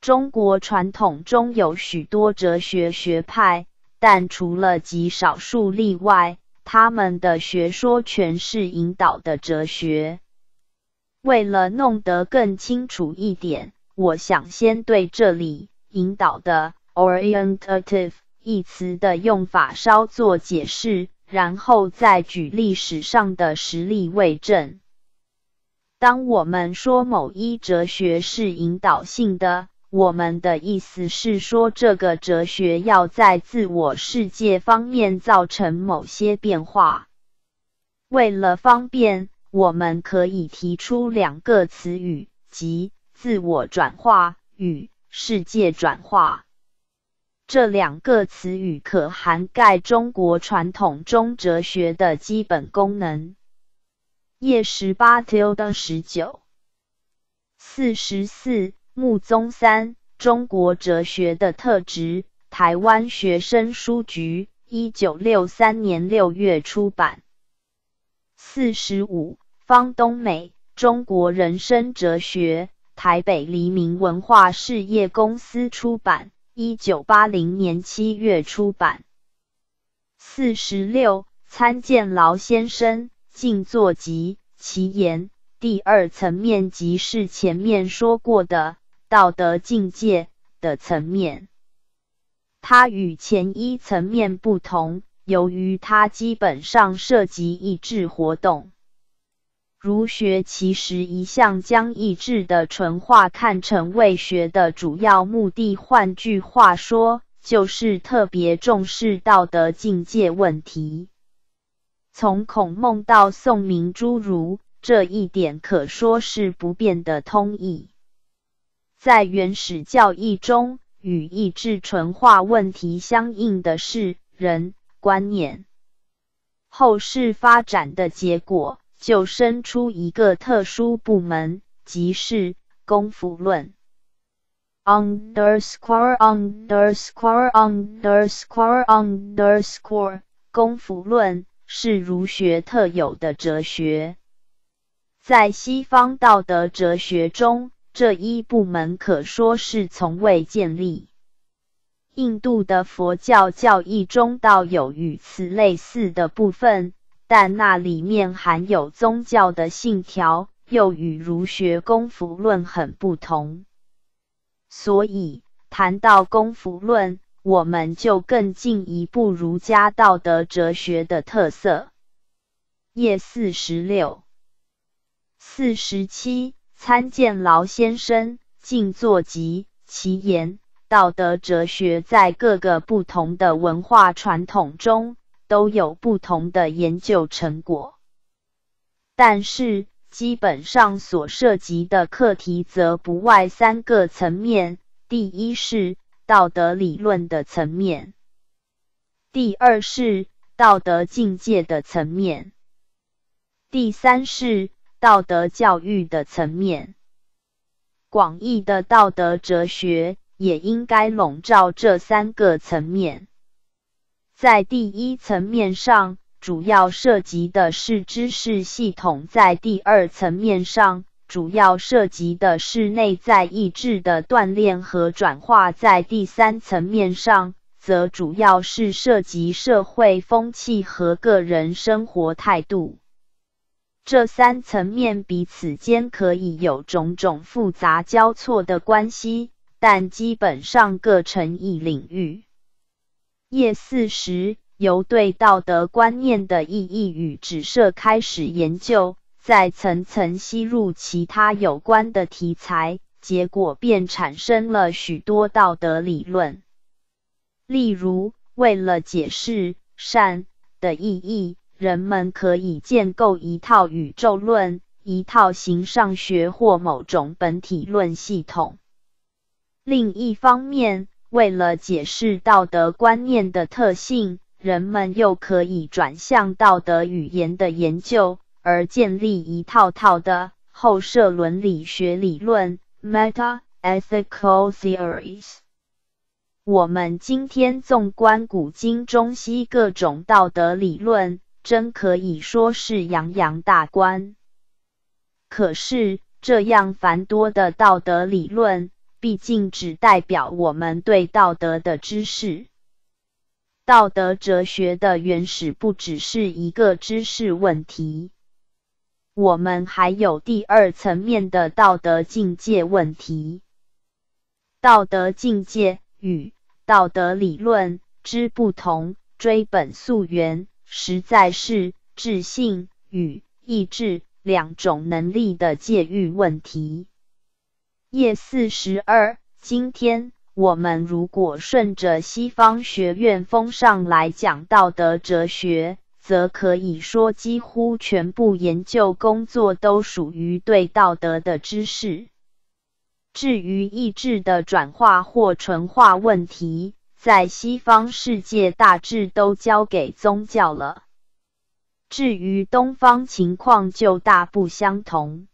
中国传统中有许多哲学学派，但除了极少数例外，他们的学说全是引导的哲学。为了弄得更清楚一点，我想先对这里“引导”的 “orientative” 一词的用法稍作解释。然后再举历史上的实例为证。当我们说某一哲学是引导性的，我们的意思是说这个哲学要在自我世界方面造成某些变化。为了方便，我们可以提出两个词语，即自我转化与世界转化。这两个词语可涵盖中国传统中哲学的基本功能。页十八 till 到十九，四十四穆宗三中国哲学的特质，台湾学生书局，一九六三年六月出版。四十五方东美中国人生哲学，台北黎明文化事业公司出版。一九八零年七月出版。四十六，参见劳先生静坐集其言。第二层面即是前面说过的道德境界的层面，它与前一层面不同，由于它基本上涉及意志活动。儒学其实一向将意志的纯化看成为学的主要目的，换句话说，就是特别重视道德境界问题。从孔孟到宋明诸儒，这一点可说是不变的通义。在原始教义中，与意志纯化问题相应的是人观念。后世发展的结果。就生出一个特殊部门，即是功夫论。underscore underscore underscore underscore 功夫论是儒学特有的哲学，在西方道德哲学中，这一部门可说是从未建立。印度的佛教教义中，倒有与此类似的部分。但那里面含有宗教的信条，又与儒学功夫论很不同。所以谈到功夫论，我们就更进一步儒家道德哲学的特色。页四十六、四十七，参见劳先生《静坐集》，其言道德哲学在各个不同的文化传统中都有不同的研究成果，但是基本上所涉及的课题则不外三个层面：第一是道德理论的层面，第二是道德境界的层面。第三是道德教育的层面，广义的道德哲学也应该笼罩这三个层面。在第一层面上，主要涉及的是知识系统；在第二层面上，主要涉及的是内在意志的锻炼和转化；在第三层面上，则主要是涉及社会风气和个人生活态度。这三层面彼此间可以有种种复杂交错的关系，但基本上各成一领域。页四十由对道德观念的意义与指涉开始研究，再层层吸入其他有关的题材，结果便产生了许多道德理论。例如，为了解释善的意义。人们可以建构一套宇宙论、一套形上学或某种本体论系统。另一方面，为了解释道德观念的特性，人们又可以转向道德语言的研究，而建立一套套的后设伦理学理论 （meta-ethical theories）。我们今天纵观古今中西各种道德理论。真可以说是洋洋大观。可是，这样繁多的道德理论，毕竟只代表我们对道德的知识。道德哲学的原始不只是一个知识问题，我们还有第二层面的道德境界问题。道德境界与道德理论之不同，追本溯源。实在是智性与意志两种能力的界域问题。页四十二，今天我们如果顺着西方学院风尚来讲道德哲学，则可以说几乎全部研究工作都属于对道德的知识。至于意志的转化或纯化问题，在西方世界大致都交给宗教了，至于东方情况就大不相同。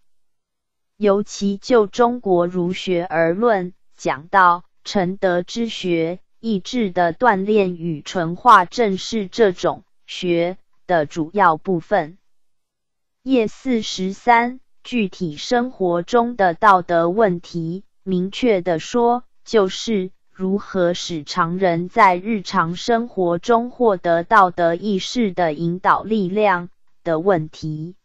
尤其就中国儒学而论，讲到成德之学，意志的锻炼与纯化，正是这种学的主要部分。页四十三，具体生活中的道德问题，明确的说，就是。如何使常人在日常生活中获得道德意识的引导力量的问题？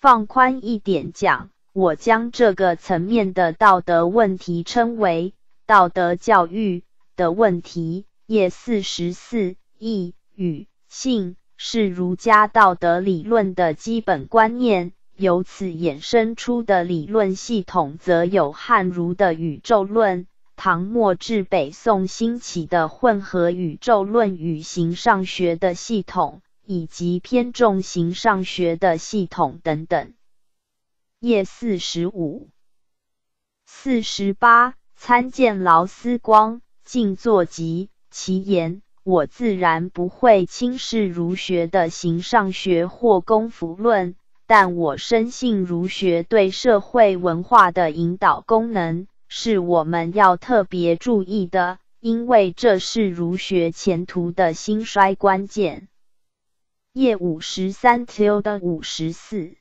放宽一点讲，我将这个层面的道德问题称为道德教育的问题。页四十四，义与性是儒家道德理论的基本观念，由此衍生出的理论系统，则有汉儒的宇宙论。唐末至北宋兴起的混合宇宙论与形上学的系统，以及偏重形上学的系统等等。页四十五、四十八，参见劳思光《静坐集》，其言：我自然不会轻视儒学的形上学或功夫论，但我深信儒学对社会文化的引导功能。是我们要特别注意的，因为这是儒学前途的兴衰关键。页五十三 till 的五十四、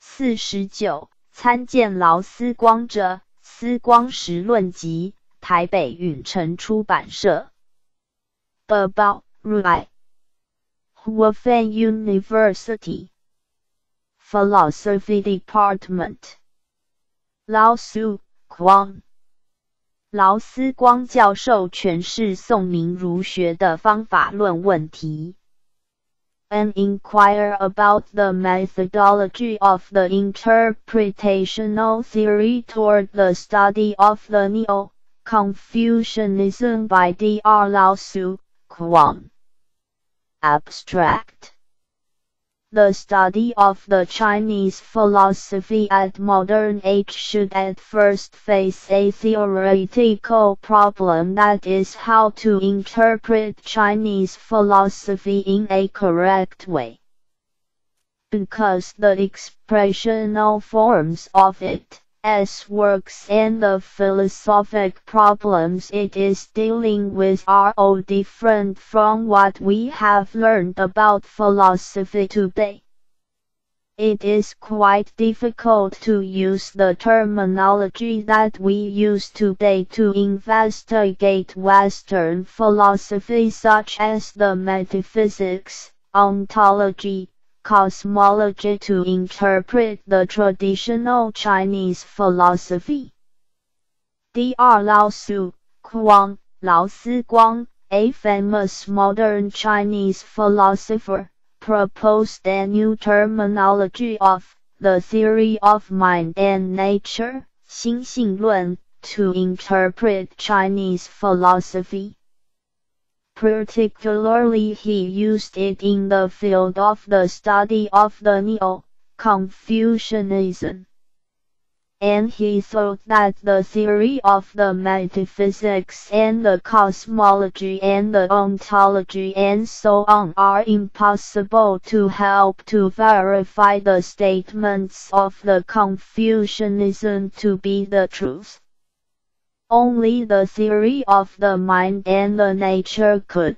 四十九，参见劳思光者《思光实论集》，台北允城出版社。About right, Huofeng University Philosophy Department, Lao Su。Quan 劳思光教授诠释宋明儒学的方法论问题。And inquire about the methodology of the interpretational theory toward the study of the Neo-Confucianism by Dr. Lao Su Kwang. Abstract the study of the Chinese philosophy at modern age should at first face a theoretical problem that is how to interpret Chinese philosophy in a correct way. Because the expressional forms of it S works and the philosophic problems it is dealing with are all different from what we have learned about philosophy today. It is quite difficult to use the terminology that we use today to investigate Western philosophy such as the metaphysics, ontology, cosmology to interpret the traditional Chinese philosophy. Dr. Lao Su Kuang, Lao Si Guang, a famous modern Chinese philosopher, proposed a new terminology of the theory of mind and nature, 心性论, to interpret Chinese philosophy. Particularly he used it in the field of the study of the Neo-Confucianism. And he thought that the theory of the metaphysics and the cosmology and the ontology and so on are impossible to help to verify the statements of the Confucianism to be the truth. Only the theory of the mind and the nature could.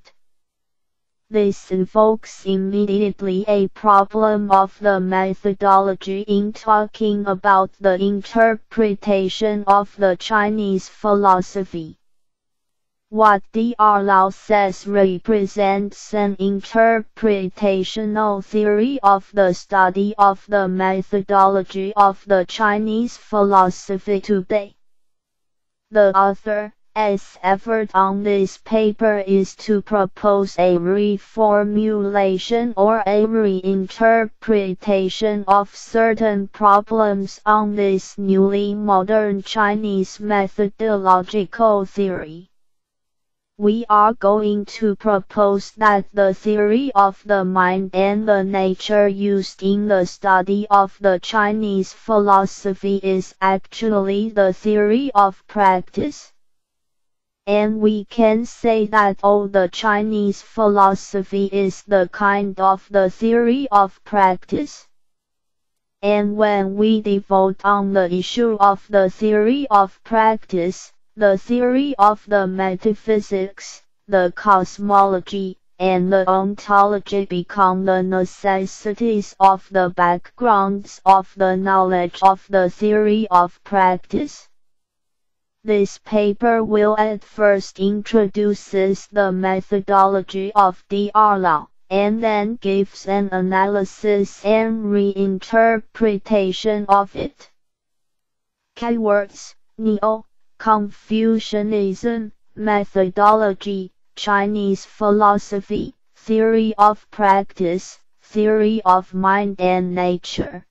This invokes immediately a problem of the methodology in talking about the interpretation of the Chinese philosophy. What Dr. Lao says represents an interpretational theory of the study of the methodology of the Chinese philosophy today. The author's effort on this paper is to propose a reformulation or a reinterpretation of certain problems on this newly modern Chinese methodological theory we are going to propose that the theory of the mind and the nature used in the study of the Chinese philosophy is actually the theory of practice. And we can say that all the Chinese philosophy is the kind of the theory of practice. And when we devote on the issue of the theory of practice, the theory of the metaphysics, the cosmology, and the ontology become the necessities of the backgrounds of the knowledge of the theory of practice. This paper will at first introduces the methodology of Dr. Lao, and then gives an analysis and reinterpretation of it. Keywords Neo Confucianism, methodology, Chinese philosophy, theory of practice, theory of mind and nature.